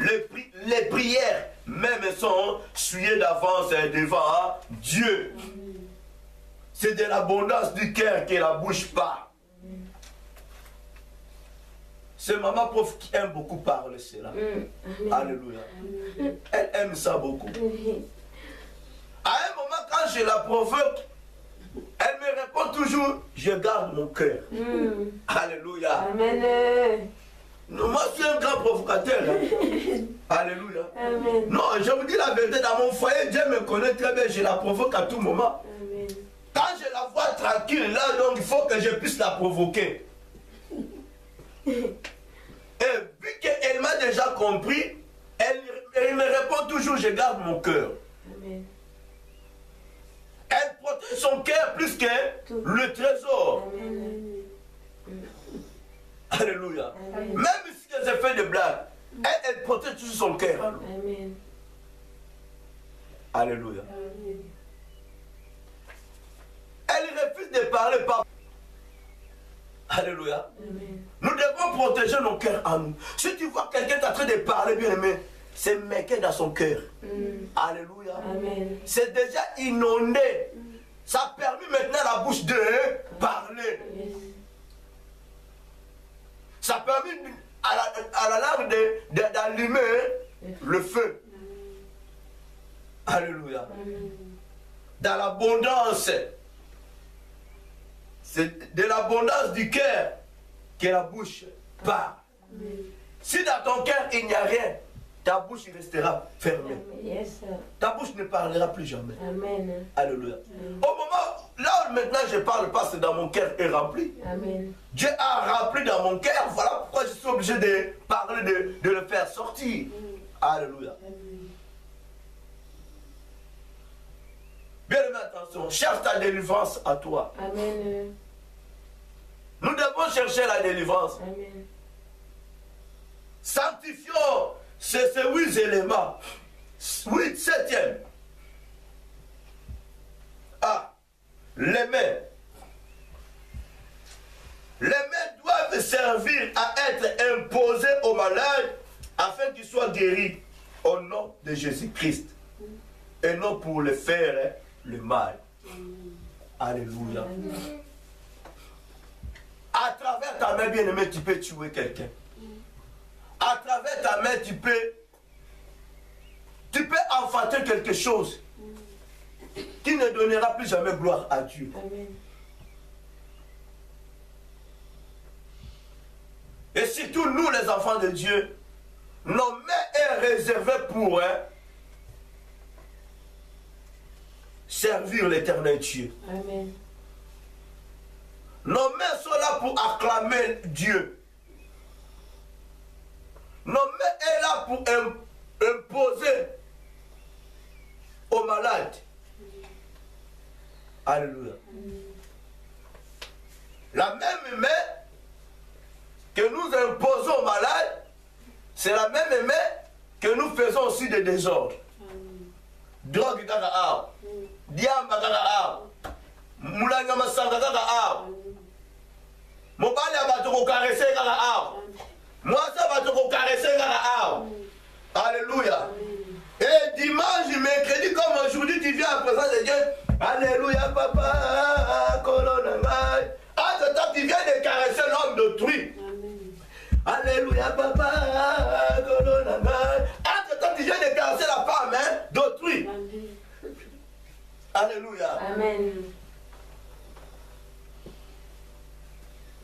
les, pri- les prières même sont souillées d'avance et devant Dieu. C'est de l'abondance du cœur que la bouche parle. C'est maman prof qui aime beaucoup parler cela. Mm. Alléluia. Elle aime ça beaucoup. À un moment, quand je la provoque, elle me répond toujours, je garde mon cœur. Mm. Alléluia. Amen. Moi, je suis un grand provocateur. *laughs* Alléluia. Amen. Non, je vous dis la vérité, dans mon foyer, Dieu me connaît très bien, je la provoque à tout moment. Amen. Quand je la vois tranquille, là, donc il faut que je puisse la provoquer. *laughs* Et vu qu'elle m'a déjà compris, elle, elle me répond toujours, je garde mon cœur. Elle protège son cœur plus que Tout. le trésor. Amen. Alléluia. Amen. Même si elle se fait des blagues, elle, elle protège toujours son cœur. Amen. Alléluia. Amen. Elle refuse de parler par. Alléluia. Amen. Nous devons protéger nos cœurs en nous. Si tu vois quelqu'un qui est en train de parler, bien aimé, c'est méqué dans son cœur. Mm. Alléluia. C'est déjà inondé. Ça permet maintenant à la bouche de parler. Yes. Ça permet à la, à d'allumer le feu. Alléluia. Dans l'abondance. C'est de l'abondance du cœur que la bouche parle. Si dans ton cœur il n'y a rien, ta bouche restera fermée. Yes. Ta bouche ne parlera plus jamais. Amen. Alléluia. Au moment, là où maintenant je parle, parce que dans mon cœur est rempli. Amen. Dieu a rempli dans mon cœur. Voilà pourquoi je suis obligé de parler, de, de le faire sortir. Alléluia. Bien aimé, attention. Cherche ta délivrance à toi. Amen. Nous devons chercher la délivrance. Amen. Sanctifions ces, ces huit éléments. Huit, septième. Ah, les mains. Les mains doivent servir à être imposées aux malades afin qu'ils soient guéris au nom de Jésus-Christ. Et non pour le faire le mal. Alléluia. À travers ta main bien-aimée, tu peux tuer quelqu'un à travers ta main, tu peux, tu peux enfanter quelque chose qui ne donnera plus jamais gloire à Dieu. Amen. Et surtout nous, les enfants de Dieu, nos mains est réservées pour hein, servir l'éternel Dieu. Amen. Nos mains sont là pour acclamer Dieu. Mains est là pour im- imposer aux malades. Alléluia. La même main que nous imposons aux malades, c'est la même main que nous faisons aussi des désordres. Drogue kaka awa. Diamba kaka awa. Mulanga masanga kaka awa. mobali ya bato kokarese kaka awa ya bato kokarese kaka awa alléluia. Et dimanche mercredi comme aujourd'hui tu viens en présence de Dieu. Alléluia papa. Colonne ngai entre temps tu viens de caresser l'homme d'autrui. Alléluia papa. Colonne ngai entre temps tu viens de caresser la femme hein, d'autrui. Alléluia. Amen.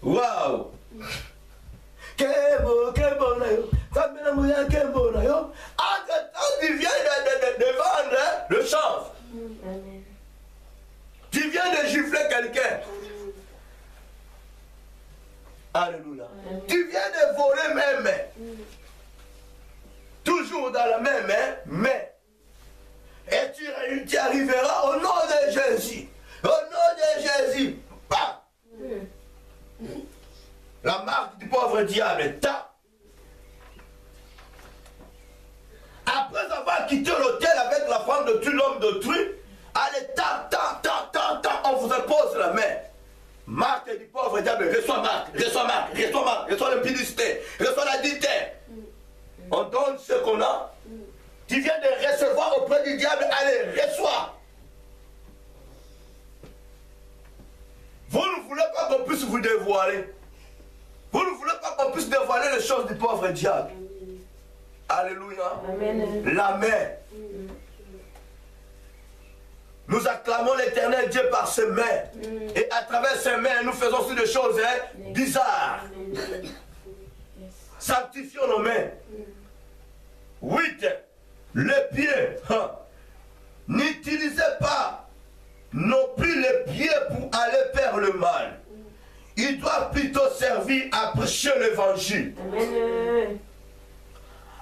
Wow! Kebo, kebo na yo. Nzambe na nguya kebo na yo. Tu viens de, de, de, de vendre hein, le chanvre. Tu viens de gifler quelqu'un. Alléluia. Tu viens de voler même. Toujours dans la même main, mais. Et tu, tu arriveras au nom de Jésus. Au nom de Jésus. Bam! La marque du pauvre diable. Ta. Après avoir quitté l'hôtel avec la femme de l'homme d'autrui, allez tant, tant, tant, tant, tant, on vous impose la main. Marc dit pauvre diable, reçois Marc, reçois Marc, reçois Marc, reçois l'impudicité, reçois la dignité. On donne ce qu'on a. Tu viens de recevoir auprès du diable, allez, reçois. Vous ne voulez pas qu'on puisse vous dévoiler. Vous ne voulez pas qu'on puisse dévoiler les choses du pauvre diable. Alléluia. Amen. La main. Nous acclamons l'éternel Dieu par ses mains. Et à travers ses mains, nous faisons aussi des choses hein, bizarres. Sanctifions nos mains. 8. Les pieds. hein. N'utilisez pas non plus les pieds pour aller faire le mal. Il doit plutôt servir à prêcher l'évangile.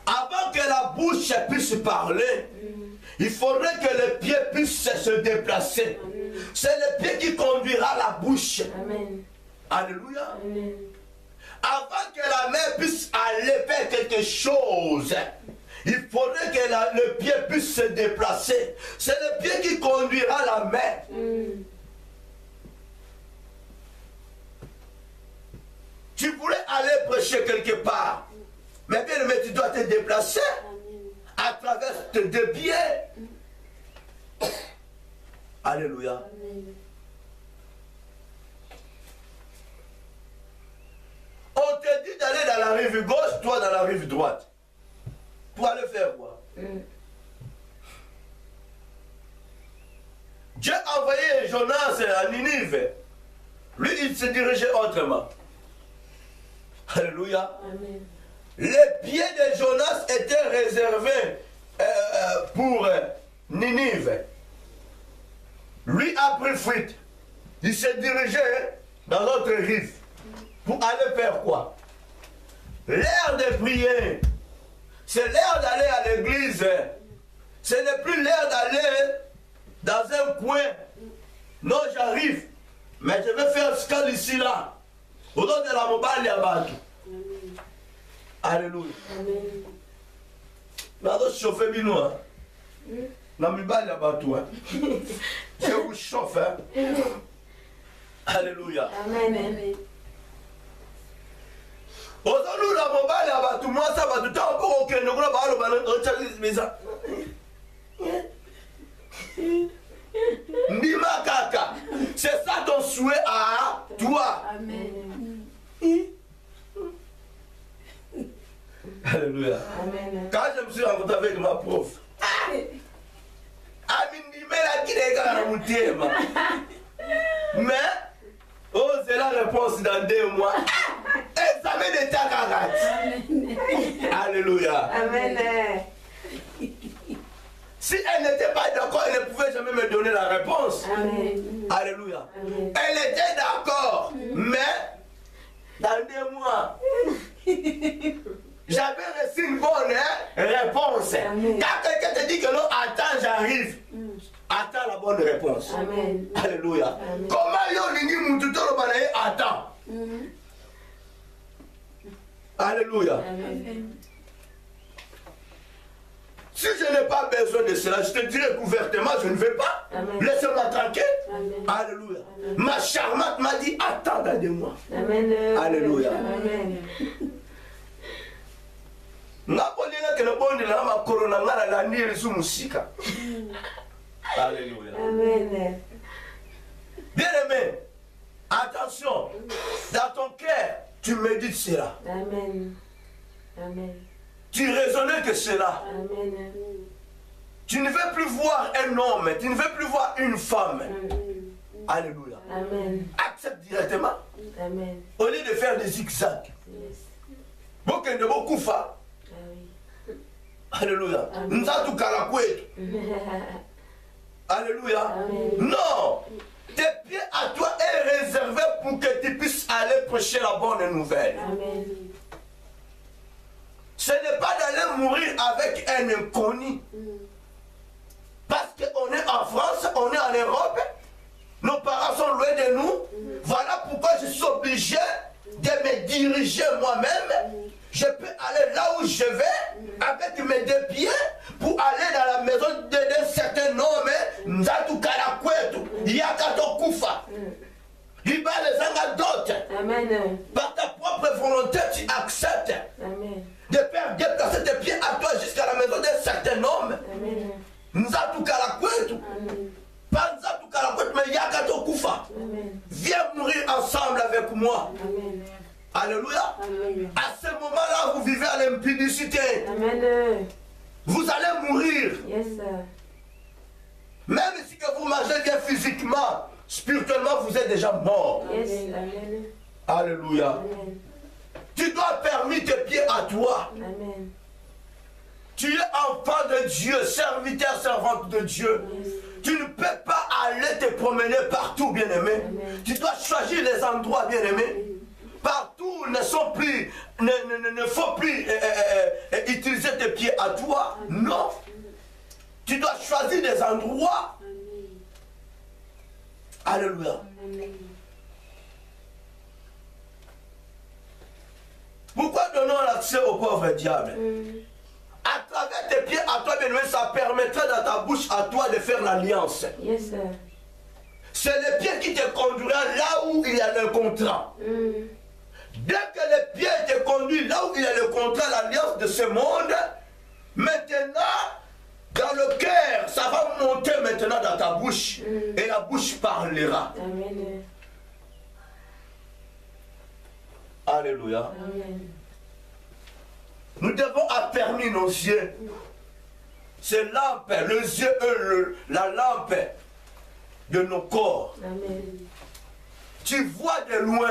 Avant que la bouche puisse parler, il faudrait que les pieds puissent se déplacer. C'est le pied qui conduira la bouche. Amen. Alléluia. Amen. Avant que la main puisse aller faire quelque chose, il faudrait que la- le pied puisse se déplacer. C'est le pied qui conduira la main. Tu voulais aller prêcher quelque part. Mais bien aimé, tu dois te déplacer à travers tes deux pieds. *coughs* Alléluia. On te dit d'aller dans la rive gauche, toi dans la rive droite. Pour aller faire quoi? Dieu a envoyé Jonas à Ninive. Lui, il se dirigeait autrement. Alléluia. Amen. Les pieds de Jonas étaient réservés euh, euh, pour euh, Ninive. Lui a pris fuite. Il s'est dirigé dans notre rive. Pour aller faire quoi? L'heure de prier. C'est l'heure d'aller à l'église. Ce n'est plus l'heure d'aller dans un coin. Non, j'arrive. Mais je vais faire ce qu'il ici là. Au nom de la mobile Amen. nazochauffe bino na mibali ya bato je vous chauffe Amen. ozolula mobali ya bato mwasi ya bato ntango mpo kokende kuna baaloba ocabiza ndima kaka c'est ça ton souhait à toi. Amen. Alléluia. Amen. quand je me suis rencontré avec ma prof amindimelaki na ekaka na motema mais ozela réponse dans deux mois. Examen d'état kaka ti alléluia. Amen. si elle n'était pas d'accord elle ne pouvait jamais me donner la réponse. Amen. alléluia. Amen. elle était d'accord mais dans deux mois *laughs* j'avais reçu une bonne hein, réponse Amen. quand quelqu'un te dit que non attends j'arrive attends la bonne réponse Amen. Alléluia. Amen. Comment yo lingi mutu toloba na ye attends. Alléluia. Amen. Si je n'ai pas besoin de cela, je te dirai ouvertement, je ne vais pas. Amen. Laisse-moi tranquille. Amen. Alléluia. Ma charmante m'a dit attends dans deux mois. Amen. Alléluia. Amen. Nga kolinga kene bondela na makolo na nga na landi ye lisusu mosika Alléluia. Amen. Bien aimé, attention, dans ton cœur, tu médites cela. Amen. Amen. Tu raisonnais que cela. Amen. Tu ne veux plus voir un homme, tu ne veux plus voir une femme. Alléluia. Amen. Accepte directement. Amen. Au lieu de faire des zigzags. Yes. bokende bokufa oui. Alléluia nzatukala kwetu. *laughs* Alléluia non. Tes pieds à toi est réservé pour que tu puisses aller prêcher la bonne nouvelle. Amen. ce n'est pas d'aller mourir avec un inconnu. Parce qu'on est en France on est en Europe nos parents sont loin de nous. Voilà pourquoi je suis obligé de me diriger moi-même je peux aller là où je vais avec mes deux pieds pour aller dans la maison de- d'un certain homme Nzatu Kalakwe yaka tokufa libala ezanga dote Amen. par ta propre volonté tu acceptes Amen. de faire déplacer tes pieds à toi jusqu'à la maison d'un certain homme Amen. kwetu Amen. pas nzatukala kwetu mais yaka tokufa Amen. viens mourir ensemble avec moi Amen. Alléluia Amen. à ce moment-là vous vivez à l'impudicité vous allez mourir Yes, sir. même si que vous mangez bien physiquement spirituellement vous êtes déjà mort Yes. Amen. alléluia Amen. tu dois permettre tes pieds à toi Amen. Tu es enfant de Dieu, serviteur, servante de Dieu. Tu ne peux pas aller te promener partout, bien-aimé. Tu dois choisir les endroits, bien-aimé. Partout ne sont plus, ne, ne, faut plus euh, euh, euh, utiliser tes pieds à toi. Non. Tu dois choisir des endroits. Alléluia. Pourquoi donnons l'accès au pauvre diable? À travers tes pieds à toi, bien-aimé, ça permettrait dans ta bouche à toi de faire l'alliance. Yes, sir. C'est le pied qui te conduira là où il y a le contrat. Mm. Dès que le pied te conduit là où il y a le contrat, l'alliance de ce monde, maintenant, dans le cœur, ça va monter maintenant dans ta bouche. Et la bouche parlera. Amen. Alléluia. Amen. Nous devons affermir nos yeux. C'est lampe, les yeux, eux, le- la lampe de nos corps. Amen. Tu vois de loin.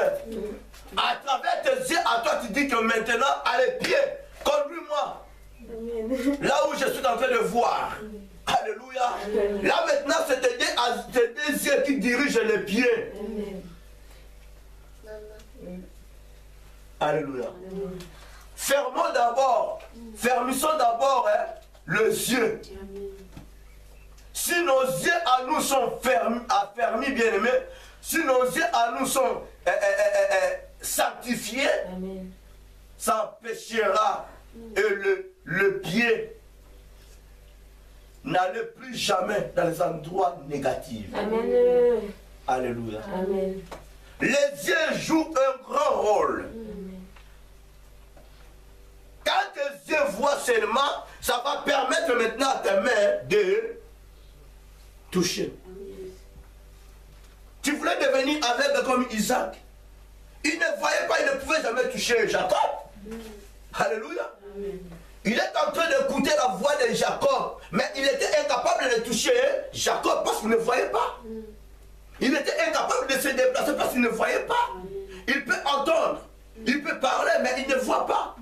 À travers tes yeux, à toi, tu dis que maintenant, allez, pied, conduis-moi. Là où je suis en train de voir. Alléluia. Là maintenant, c'est tes deux, yeux qui dirigent les pieds. Amen. Alléluia. Fermons d'abord, fermissons d'abord hein, les yeux. Si nos yeux à nous sont fermis, affermis, bien-aimés, si nos yeux à nous sont euh, euh, euh, sanctifiés, Amen. ça empêchera et le, le pied n'allait plus jamais dans les endroits négatifs. Amen. Alléluia. Amen. Les yeux jouent un grand rôle. Quand tes yeux voient seulement, ça va permettre maintenant à tes mains de toucher. Tu voulais devenir aveugle comme Isaac. Il ne voyait pas, il ne pouvait jamais toucher Jacob. Alléluia. Il est en train d'écouter la voix de Jacob, mais il était incapable de toucher Jacob parce qu'il ne voyait pas. Il était incapable de se déplacer parce qu'il ne voyait pas. Il peut entendre, il peut parler, mais il ne voit pas.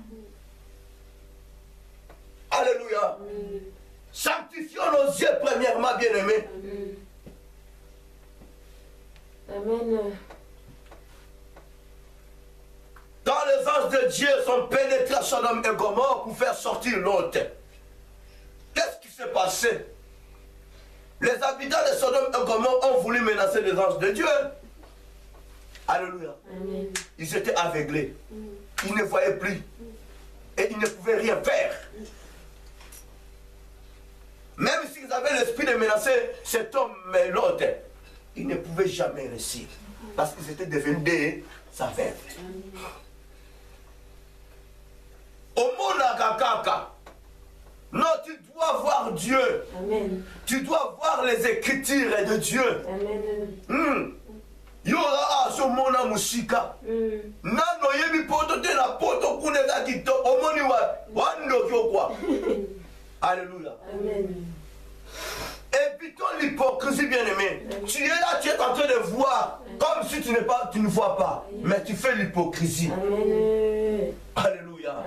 Alléluia. Sanctifions nos yeux premièrement, bien-aimés. Amen. Quand les anges de Dieu sont pénétrés à Sodome et Gomorre pour faire sortir l'autre, qu'est-ce qui s'est passé? Les habitants de Sodome et Gomorre ont voulu menacer les anges de Dieu. Alléluia. Amen. Ils étaient aveuglés. Ils ne voyaient plus. Et ils ne pouvaient rien faire. Même s'ils avaient l'esprit de menacer cet homme et l'autre, ils ne pouvaient jamais réussir. Parce qu'ils étaient devenus des aveugles. Au monde kaka. Non, tu dois voir Dieu. Amen. Tu dois voir les écritures de Dieu. Amen. Hmm. yola azomona mosika Mm. nano oyebi poto te na poto kuna ezalaki to omoni wa wandoki okwa *laughs* alléluia Amen. évitons l'hypocrisie bien aimé tu es là tu es en train de voir comme si tu, pas, tu ne vois pas mais tu fais l'hypocrisie Amen. Alléluia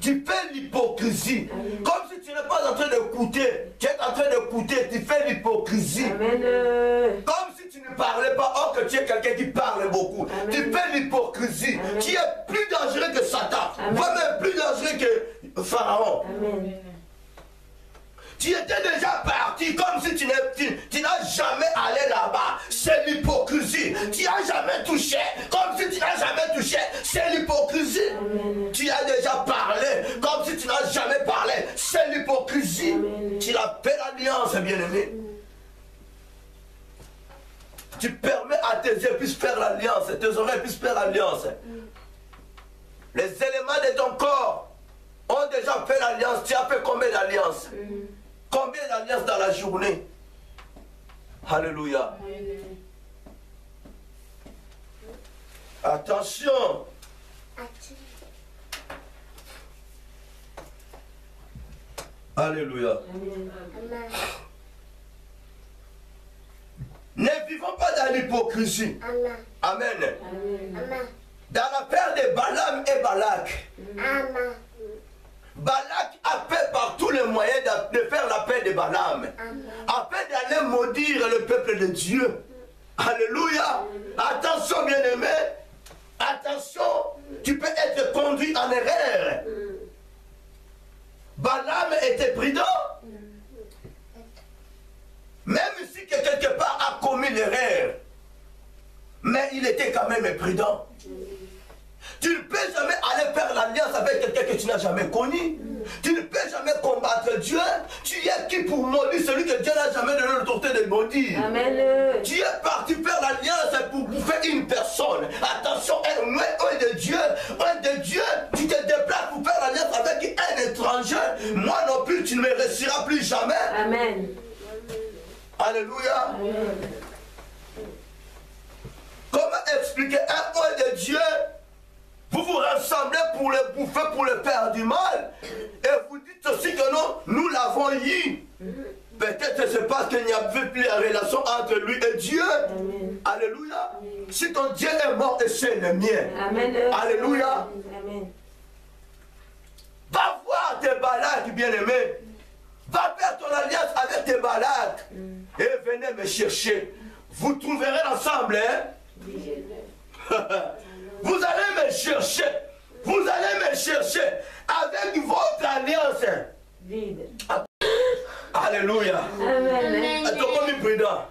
tu fais l'hypocrisie comme si tu n'es pas en train d'écouter tu es en train d'écouter tu fais l'hypocrisie. Comme si tu ne parlais pas, or que tu es quelqu'un qui parle beaucoup. Amen. Tu fais l'hypocrisie. Tu es plus dangereux que Satan. Voire même plus dangereux que Pharaon. Amen. Tu étais déjà parti comme si tu n'as jamais allé là-bas. C'est l'hypocrisie. Tu n'as jamais touché comme si tu n'as jamais touché. C'est l'hypocrisie. Tu as déjà parlé comme si tu n'as jamais parlé. C'est l'hypocrisie. Tu fait l'alliance, bien-aimé. Tu permets à tes yeux puissent faire l'alliance, tes oreilles puissent faire l'alliance. Les éléments de ton corps ont déjà fait l'alliance. Tu as fait combien d'alliances Combien d'alliances dans la journée? Alléluia. Attention. Alléluia. Ne vivons pas dans l'hypocrisie. Amen. Dans l'affaire de Balaam et Balak, Balak a fait par tous les moyens de faire la paix de Balaam, afin d'aller maudire le peuple de Dieu. Alléluia. Attention, bien-aimé. Attention, tu peux être conduit en erreur. Balaam était prudent. Même si que quelque part a commis l'erreur, mais il était quand même prudent. Tu ne peux jamais aller faire l'alliance avec quelqu'un que tu n'as jamais connu. Tu ne peux jamais combattre Dieu. Tu es qui pour maudire celui que Dieu n'a jamais donné l'autorité de maudire. Amen. Tu es parti faire l'alliance pour bouffer une personne. Attention, un un de Dieu. Un de Dieu, tu te déplaces pour faire l'alliance avec un étranger. Moi non plus, tu ne me réussiras plus jamais. Amen. Alléluia. Comment expliquer un homme de Dieu Vous vous rassemblez pour le bouffer, pour le faire du mal. Et vous dites aussi que non, nous l'avons eu. Peut-être c'est parce qu'il n'y avait plus la relation entre lui et Dieu. Alléluia. Si ton Dieu est mort et c'est le mien. Amen. Alléluia. Amen. Va voir tes balades, bien-aimés. Va faire ton alliance avec tes balades. Et venez me chercher. Vous trouverez ensemble, hein? *laughs* Vous allez me chercher. Vous allez me chercher avec votre alliance. Vide. Alléluia. Amen. Tokomi prudent.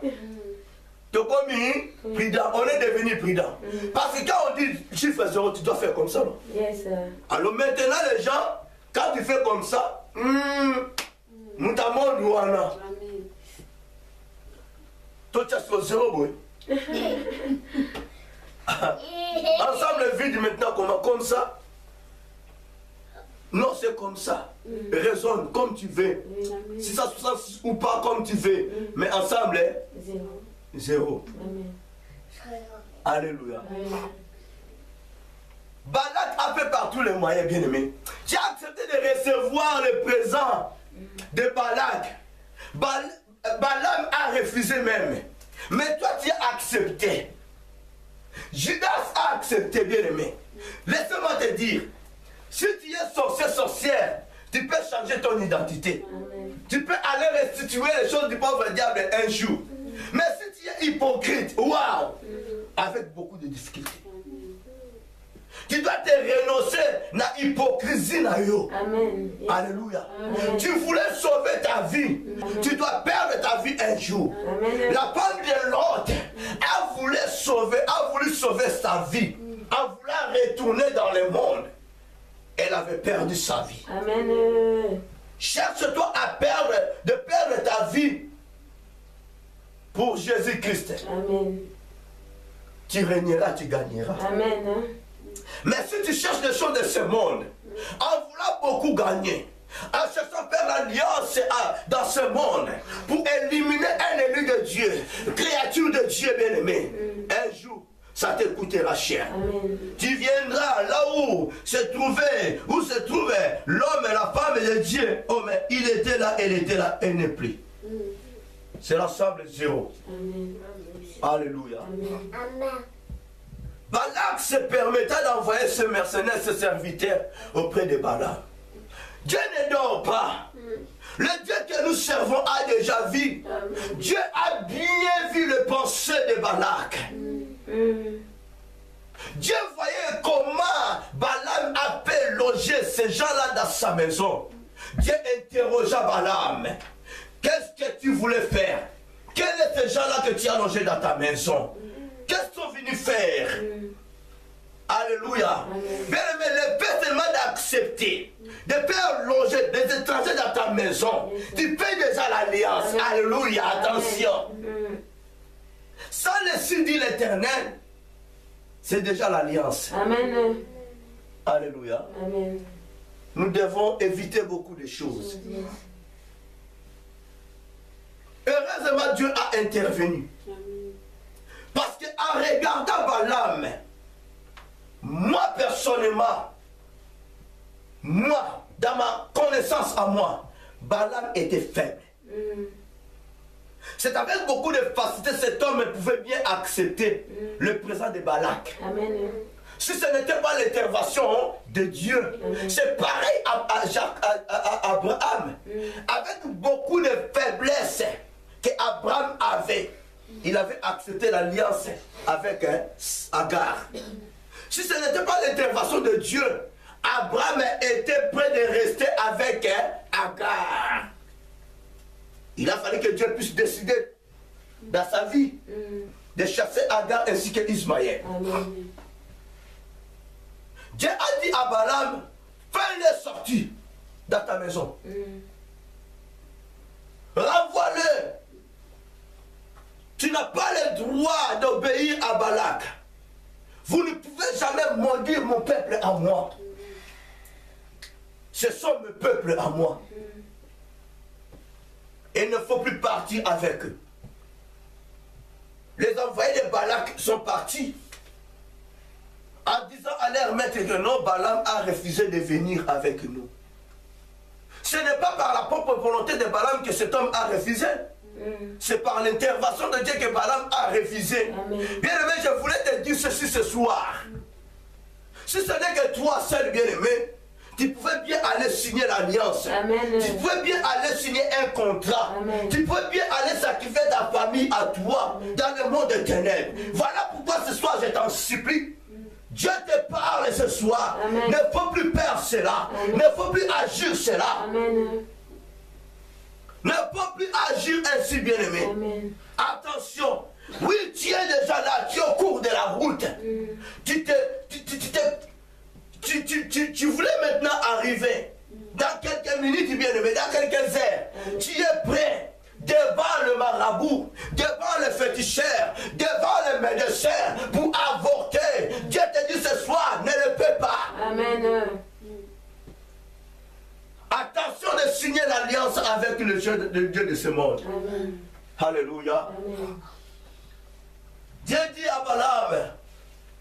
Tokomi prudent. On est devenu prudent. Parce que quand on dit chiffre zéro, tu dois faire comme ça. Non? Yes. sir. Alors maintenant, les gens, quand tu fais comme ça, hmm, notamment Douana, toi tu as sur zéro, boy. *laughs* Ensemble, vide maintenant, comment Comme ça? Non, c'est comme ça. Raisonne comme tu veux. Si ça se passe ou pas comme tu veux. Mais ensemble, hein, Zéro. zéro. Amen. Alléluia. Balak a fait par tous les moyens, bien aimé. Tu as accepté de recevoir le présent de Balak. Bal- Balaam a refusé même. Mais toi, tu as accepté. Judas a accepté, bien aimé. Laisse-moi te dire, si tu es sorcier, sorcière, tu peux changer ton identité. Amen. Tu peux aller restituer les choses du pauvre diable un jour. Mais si tu es hypocrite, waouh, avec beaucoup de difficultés. Tu dois te renoncer à l'hypocrisie. na yo. Amen. Alléluia. Amen. Tu voulais sauver ta vie. Tu dois perdre ta vie un jour. Amen. La femme de l'autre a voulu sauver, a voulu sauver sa vie. A voulu retourner dans le monde. Elle avait perdu sa vie. Amen. Cherche-toi à perdre, de perdre ta vie pour Jésus-Christ. Amen. Tu régneras, tu gagneras. Amen. Mais si tu cherches les choses de ce monde, en voulant beaucoup gagner, en cherchant faire l'alliance à- dans ce monde pour éliminer un élu de Dieu, créature de Dieu bien-aimé, un jour, ça te coûtera cher. Amen. Tu viendras là où se trouvait, où se trouvait l'homme et la femme de Dieu. Oh, mais il était là, elle était là, elle n'est plus. C'est l'ensemble zéro. Amen. Alléluia. Amen. Balak se permettait d'envoyer ce mercenaire, ce serviteur auprès de Balak. Dieu ne dort pas. Le Dieu que nous servons a déjà vu. Dieu a bien vu le pensée de Balak. Mm. Dieu voyait comment Balaam a pu loger ces gens-là dans sa maison. Dieu interrogea Balaam. Qu'est-ce que tu voulais faire? Quels sont ces gens-là que tu as logés dans ta maison? Qu'est-ce qu'ils sont venus faire Alléluia. Bien aimé, le fait seulement d'accepter, de faire loger des étrangers dans ta maison. Tu fais déjà l'alliance. Alléluia, attention. Sans le Ainsi dit l'Éternel, c'est déjà l'alliance. Amen. Alléluia. Amen. Nous devons éviter beaucoup de choses. Heureusement, Dieu a intervenu. Parce qu'en regardant Balaam, moi personnellement, moi, dans ma connaissance à moi, Balaam était faible. C'est avec beaucoup de facilité cet homme pouvait bien accepter le présent de Balak. Amen. Si ce n'était pas l'intervention de Dieu, c'est pareil à, à Jacques- à- Abraham. Avec beaucoup de faiblesses qu'Abraham avait, il avait accepté l'alliance avec Agar. Si ce n'était pas l'intervention de Dieu, Abraham était prêt de rester avec Agar. Il a fallu que Dieu puisse décider dans sa vie de chasser Agar ainsi que Ismaël. Amen. Dieu a dit à Balaam, fais-le sortir dans ta maison. Renvoie-le. Pas le droit d'obéir à Balak. Vous ne pouvez jamais maudire mon peuple à moi. Ce sont mes peuples à moi. Et il ne faut plus partir avec eux. Les envoyés de Balak sont partis en disant à leur maître que non, Balaam a refusé de venir avec nous. Ce n'est pas par la propre volonté de Balaam que cet homme a refusé. C'est par l'intervention de Dieu que Balaam a refusé. Amen. Bien aimé, je voulais te dire ceci ce soir. Si ce n'est que toi seul, bien aimé, tu pouvais bien aller signer l'alliance. Tu pouvais bien aller signer un contrat. Amen. Tu pouvais bien aller sacrifier ta famille à toi dans le monde des ténèbres. Voilà pourquoi ce soir je t'en supplie. Dieu te parle ce soir. Amen. Ne faut plus faire cela. Ne faut plus agir cela. Ne faut plus agir ainsi, bien-aimé. Attention. Oui, tu es déjà là, tu es au cours de la route. Tu, te, tu, tu, tu, te- tu, tu, tu- tu voulais maintenant arriver. Dans quelques minutes, bien-aimé, dans quelques heures, tu es prêt devant le marabout, devant le féticheur, devant le médecin pour avorter. Dieu te dit ce soir, ne le fais pas. Amen. Attention de signer l'alliance avec le Dieu, le Dieu de ce monde. Amen. Alléluia. Amen. Dieu dit à Balaam,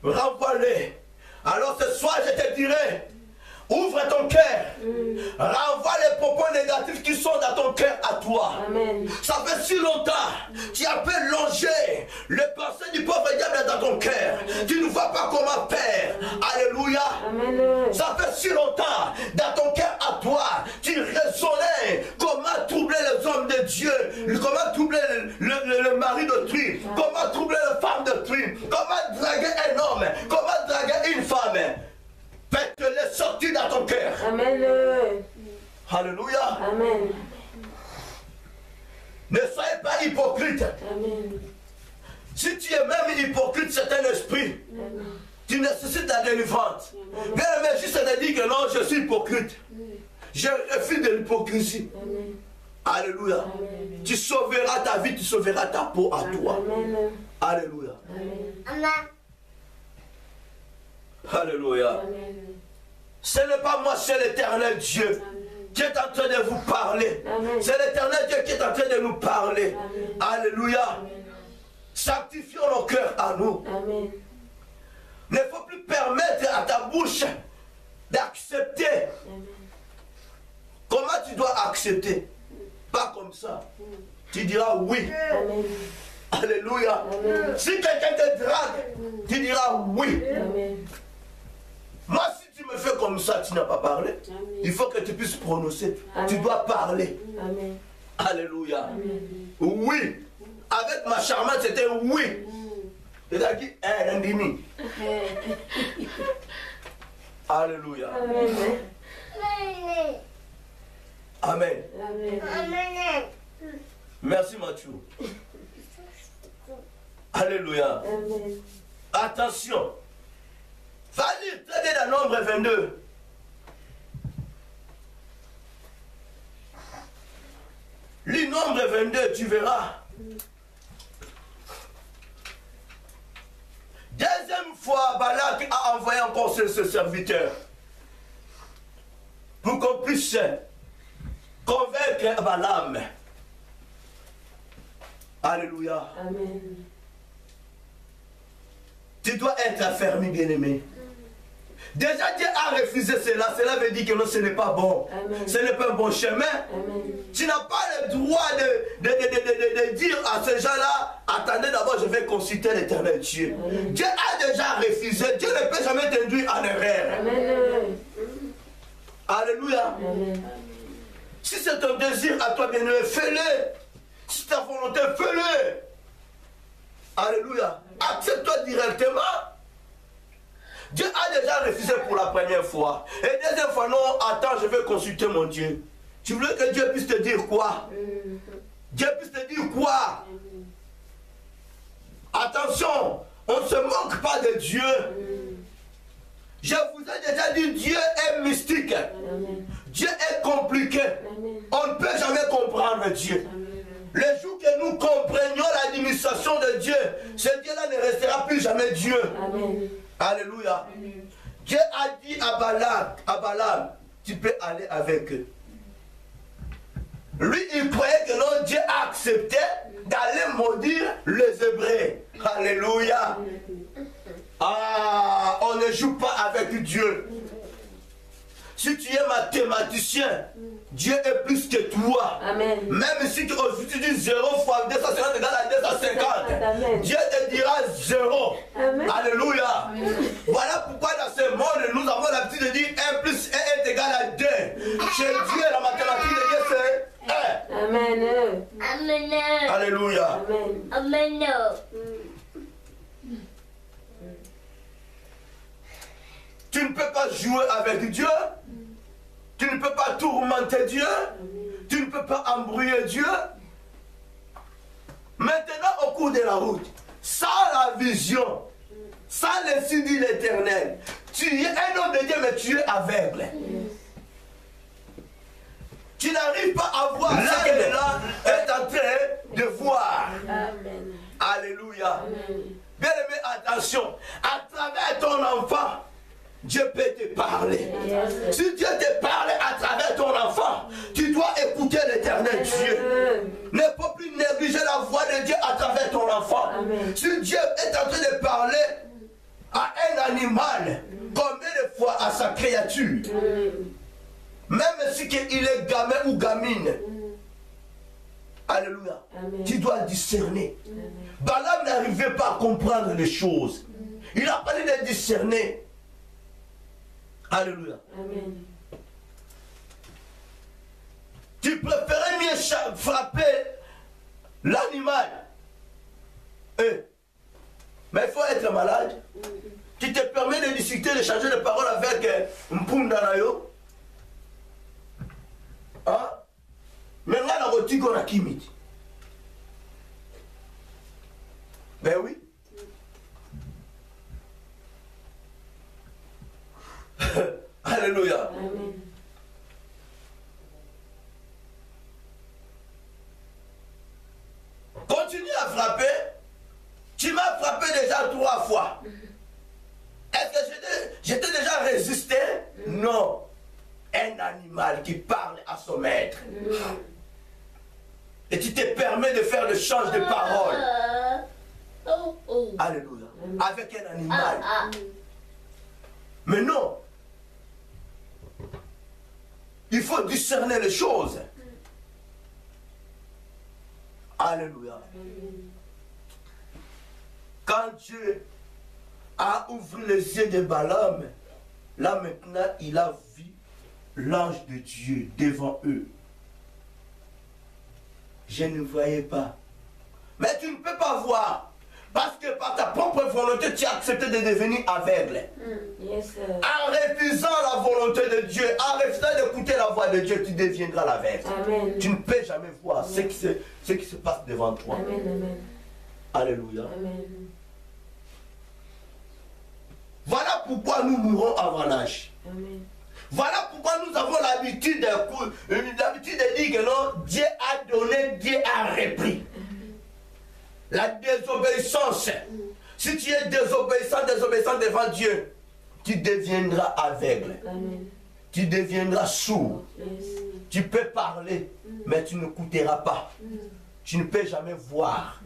renvoie-les. Alors ce soir, je te dirai, ouvre ton cœur. Renvoie les propos négatifs qui sont dans ton cœur à toi. Amen. Ça fait si longtemps, tu as pu longer le pensée du pauvre diable dans ton cœur. Tu ne vois pas comment faire. Alléluia. Amen. Ça fait si longtemps, dans ton cœur à toi, tu raisonnais comment troubler les hommes de Dieu, comment troubler le, le- le mari d'autrui, comment troubler la femme d'autrui, comment draguer un homme, comment draguer une femme. Faites-les sortir dans ton cœur. Amen. Alléluia. Amen. Ne soyez pas hypocrite. Amen. Si tu es même hypocrite, c'est un esprit. Tu nécessites la délivrance. Bien aimé, juste de dire que non, je suis hypocrite. Je refuse de l'hypocrisie. Amen. Alléluia. Tu sauveras ta vie, tu sauveras ta peau à toi. Amen. Alléluia. Amen. Alléluia. Ce n'est pas moi, c'est l'éternel Dieu qui est en train de vous parler. C'est l'éternel Dieu qui est en train de nous parler. Amen. Alléluia. Sanctifions nos cœurs à nous. Amen. Ne faut plus permettre à ta bouche d'accepter. Comment tu dois accepter? Pas comme ça. Tu diras oui. Alléluia. Si quelqu'un te drague, tu diras oui. Amen. Moi, si tu me fais comme ça, tu n'as pas parlé. Il faut que tu puisses prononcer. Tu dois parler. Amen. Alléluia. Oui. Avec ma charmante, c'était oui. Il a dit, eh, Rendini. *laughs* Alléluia. Amen. Amen. Amen. Merci Mathieu. Alléluia. Amen. Attention. Va lire très bien dans Nombre 22. Lis Nombre 22, tu verras. a envoyé encore ce, ce serviteur pour qu'on puisse convaincre Balaam. Alléluia. Amen. Tu dois être affermi, bien-aimé. Déjà, Dieu a refusé cela. Cela veut dire que non, ce n'est pas bon. Amen. Ce n'est pas un bon chemin. Amen. Tu n'as pas le droit de, de, de- de- de- de dire à ces gens-là, attendez d'abord, je vais consulter l'éternel Dieu. Amen. Dieu a déjà refusé. Dieu ne peut jamais t'induire en erreur. Alléluia. Si c'est ton désir à toi, bien-aimé, fais-le. Si c'est ta volonté, fais-le. Alléluia. Accepte-toi directement. Dieu a déjà refusé pour la première fois. Et deuxième fois, non, attends, je vais consulter mon Dieu. Tu veux que Dieu puisse te dire quoi? Dieu puisse te dire quoi? Attention, on ne se moque pas de Dieu. Je vous ai déjà dit, Dieu est mystique. Dieu est compliqué. On ne peut jamais comprendre Dieu. Le jour que nous comprenions l'administration de Dieu, ce Dieu-là ne restera plus jamais Dieu. Alléluia. Dieu a dit à Balaam, à Balaam, tu peux aller avec eux. Lui, il croyait que non, Dieu a accepté d'aller maudire les Hébreux. Alléluia. Ah, on ne joue pas avec Dieu. Si tu es mathématicien, Dieu est plus que toi. Amen. Même si tu, dis 0 fois 250 égale à 250, Amen. Dieu te dira 0. Amen. Alléluia. Voilà pourquoi dans ce monde, nous avons l'habitude de dire 1 plus 1 est égal à 2. Chez Dieu, la mathématique de Dieu, c'est 1. Amen. Amen. Alléluia. Amen. Amen. Tu ne peux pas jouer avec Dieu. Tu ne peux pas tourmenter Dieu. Tu ne peux pas embrouiller Dieu. Maintenant, au cours de la route, sans la vision, sans le signe de l'éternel, tu es un homme de Dieu, mais tu es aveugle. Tu n'arrives pas à voir ce que l'homme est en train de voir. Amen. Alléluia. Bien aimé, attention. À travers ton enfant, Dieu peut te parler. Si Dieu te parle à travers ton enfant, tu dois écouter l'éternel Dieu. Ne faut plus négliger la voix de Dieu à travers ton enfant. Amen. Si Dieu est en train de parler à un animal, combien de fois à sa créature, même si il est gamin ou gamine, Alléluia. Amen. Tu dois discerner. Balaam n'arrivait pas à comprendre les choses. Il a fallu de discerner. Alléluia. Amen. Tu préférais mieux frapper l'animal. Eh, Mais il faut être malade. Tu te permets de discuter, de changer de parole avec euh, Mpunda Nayo. Hein? Mais là, la rotique, on a kimit. Ben oui. *laughs* Alléluia. Amen. Continue à frapper. Tu m'as frappé déjà trois fois. Est-ce que j'étais- déjà résisté? Non. Un animal qui parle à son maître. Et tu te permets de faire le change de parole. Alléluia. Avec un animal. Ah, Mais non. Il faut discerner les choses. Alléluia. Quand Dieu a ouvert les yeux de Balaam, là maintenant il a vu l'ange de Dieu devant eux. Je ne voyais pas. Mais tu ne peux pas voir. Parce que par ta propre volonté, tu as accepté de devenir aveugle. Yes, sir. En refusant la volonté de Dieu, en refusant d'écouter la voix de Dieu, tu deviendras l'aveugle. Tu ne peux jamais voir ce qui se, ce qui se passe devant toi. Amen. Amen. Alléluia. Amen. Voilà pourquoi nous mourons avant l'âge. Voilà pourquoi nous avons l'habitude de, euh, l'habitude de dire que non, Dieu a donné, Dieu a repris. La désobéissance. Si tu es désobéissant, désobéissant devant Dieu, tu deviendras aveugle. Tu deviendras sourd. Tu peux parler, mais tu n'écouteras pas. Tu ne peux jamais voir.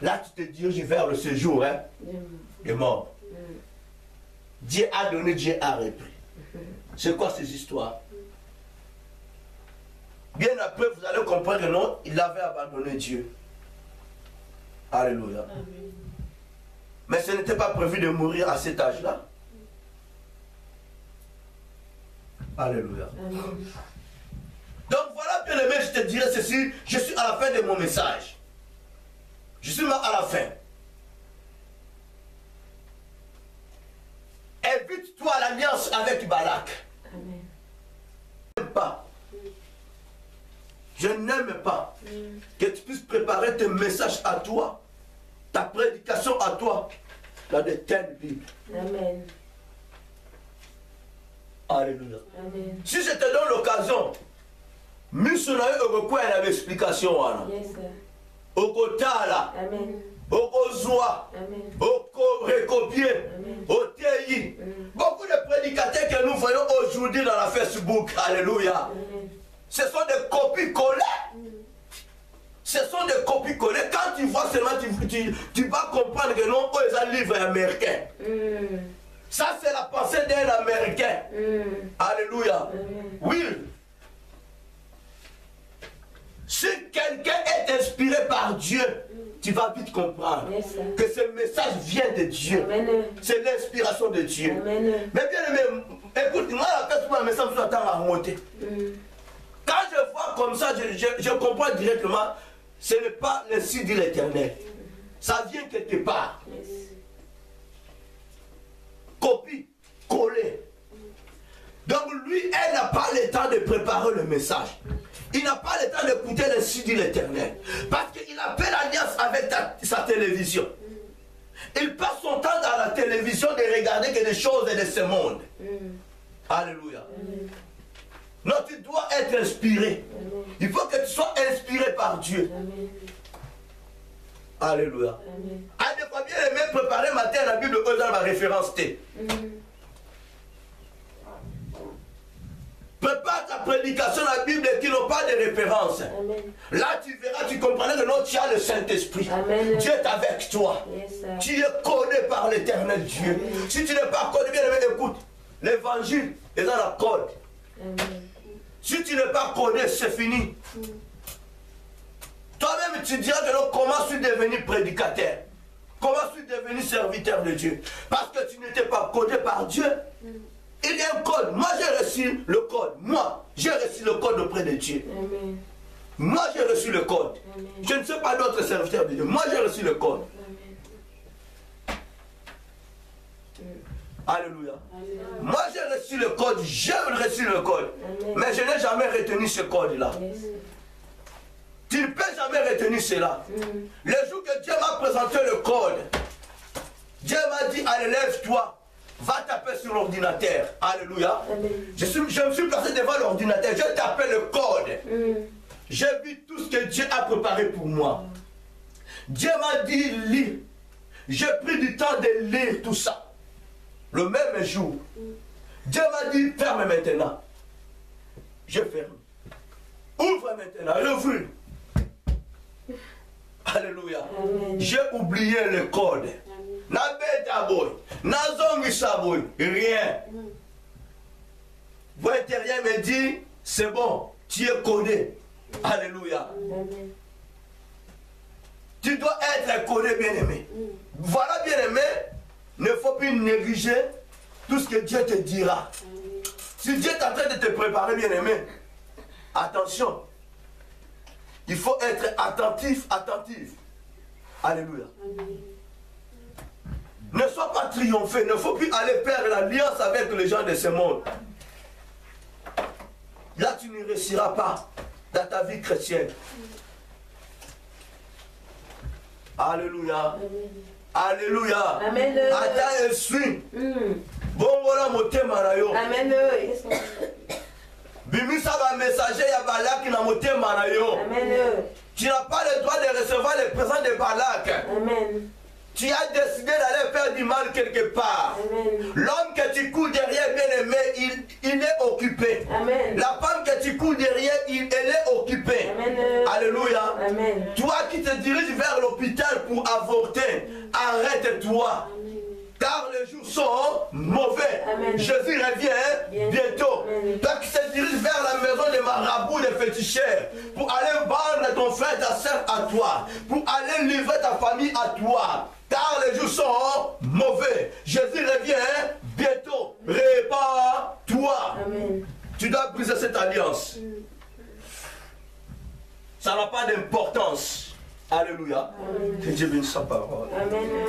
Là, tu te diriges vers le séjour hein, des morts. Dieu a donné, Dieu a repris. C'est quoi ces histoires? Bien après, vous allez comprendre que non, il avait abandonné Dieu. Alléluia. Mais ce n'était pas prévu de mourir à cet âge-là. Alléluia. Amen. Donc voilà, bien aimé, je te dirais ceci, je suis à la fin de mon message. Je suis là à la fin. Évite-toi l'alliance avec Balak. Amen. Pas. Je n'aime pas que tu puisses préparer tes messages à toi, ta prédication à toi, dans de telles Bibles. Amen. Alléluia. Amen. Si je te donne l'occasion, miso na yo okokwea na baexplication wana Yes, okotala Amen. okozwa Amen. oteyi beaucoup de prédicateurs que nous voyons aujourd'hui dans la facebook alléluia Amen. Ce sont des copies collées. Ce sont des copies collées. Quand tu vois seulement tu, tu, tu vas comprendre que non oh, c'est un livre américain. Mm. ça c'est la pensée d'un américain. Mm. alléluia. Oui si quelqu'un est inspiré par Dieu tu vas vite comprendre Yes, que ce message vient de Dieu. C'est l'inspiration de Dieu. Amen. mais bien aimé écoute moi la personne message sur attendre à monter Mm. Quand je vois comme ça je, je- je comprends directement ce n'est pas ainsi dit l'éternel. Ça vient quelque part. Copie collée donc lui elle n'a pas le temps de préparer le message. Il n'a pas le temps d'écouter ainsi dit l'éternel. Parce qu'il a fait l'alliance avec ta- sa télévision. Il passe son temps dans la télévision de regarder que des choses de ce monde. Mm. Alléluia. Non, tu dois être inspiré. Il faut que tu sois inspiré par Dieu. Alléluia. Ah, des fois, bien aimé, préparer matin la Bible, dans ma référence T. Prépare ta prédication la Bible qui n'ont pas de référence. Amen. Là, tu verras, tu comprendras que non, tu as le Saint-Esprit. Dieu est avec toi. Yes. Tu es connu par l'éternel Dieu. Si tu n'es pas connu, bien aimé, écoute. L'évangile est dans la code. Amen. Si tu n'es pas connu, c'est fini. Toi-même, tu diras non, comment suis devenu prédicateur? Comment suis devenu serviteur de Dieu? Parce que tu n'étais pas codé par Dieu. Il y a un code. Moi, j'ai reçu le code. Moi, j'ai reçu le code auprès de Dieu. Amen. Moi, j'ai reçu le code. Amen. Je ne sais pas d'autres serviteurs de Dieu. Moi, j'ai reçu le code. Alléluia. Moi, j'ai reçu le code. J'ai reçu le code. Mais je n'ai jamais retenu ce code-là. Tu ne peux jamais retenir cela. Le jour que Dieu m'a présenté le code, Dieu m'a dit, allez, lève-toi, va taper sur l'ordinateur. Alléluia. Je, je me suis placé devant l'ordinateur, j'ai tapé le code. J'ai vu tout ce que Dieu a préparé pour moi. Dieu m'a dit, lis. J'ai pris du temps de lire tout ça. Le même jour. Dieu m'a dit, ferme maintenant. Je ferme. Ouvre maintenant, rouvre. Alléluia. J'ai oublié le code. Rien. Voix intérieure me dit, c'est bon, tu es codé. Alléluia. Amen. Tu dois être codé, bien-aimé. Voilà, bien-aimé, ne faut plus négliger tout ce que Dieu te dira. Si Dieu est en train de te préparer, bien-aimé, attention. Il faut être attentif, attentif. Alléluia. Ne sois pas triomphé. Ne faut plus aller perdre l'alliance avec les gens de ce monde. Là, tu ne réussiras pas dans ta vie chrétienne. Alléluia. Alléluia. Amen. Ata esui. Mm. bongola motema na yo bimisa bamessager ya balaki na motema na yo Amen. tu n'as pas le droit de recevoir les présents de balak Amen. Tu as décidé d'aller faire du mal quelque part. L'homme que tu cours derrière, bien aimé, il, il est occupé. Amen. La femme que tu cours derrière, il, elle est occupée. Amen. Alléluia. Amen. Toi qui te diriges vers l'hôpital pour avorter, arrête-toi. Car les jours sont mauvais. Amen. Jésus revient Bien. bientôt. Amen. Toi qui te diriges vers la maison des marabouts, des féticheurs, pour aller vendre ton frère, ta soeur à toi, pour aller livrer ta famille à toi. Car les jours sont mauvais. Jésus revient bientôt. Répare-toi. Tu dois briser cette alliance. Ça n'a pas d'importance. Alléluia. Que Dieu bénisse sa parole. Amen.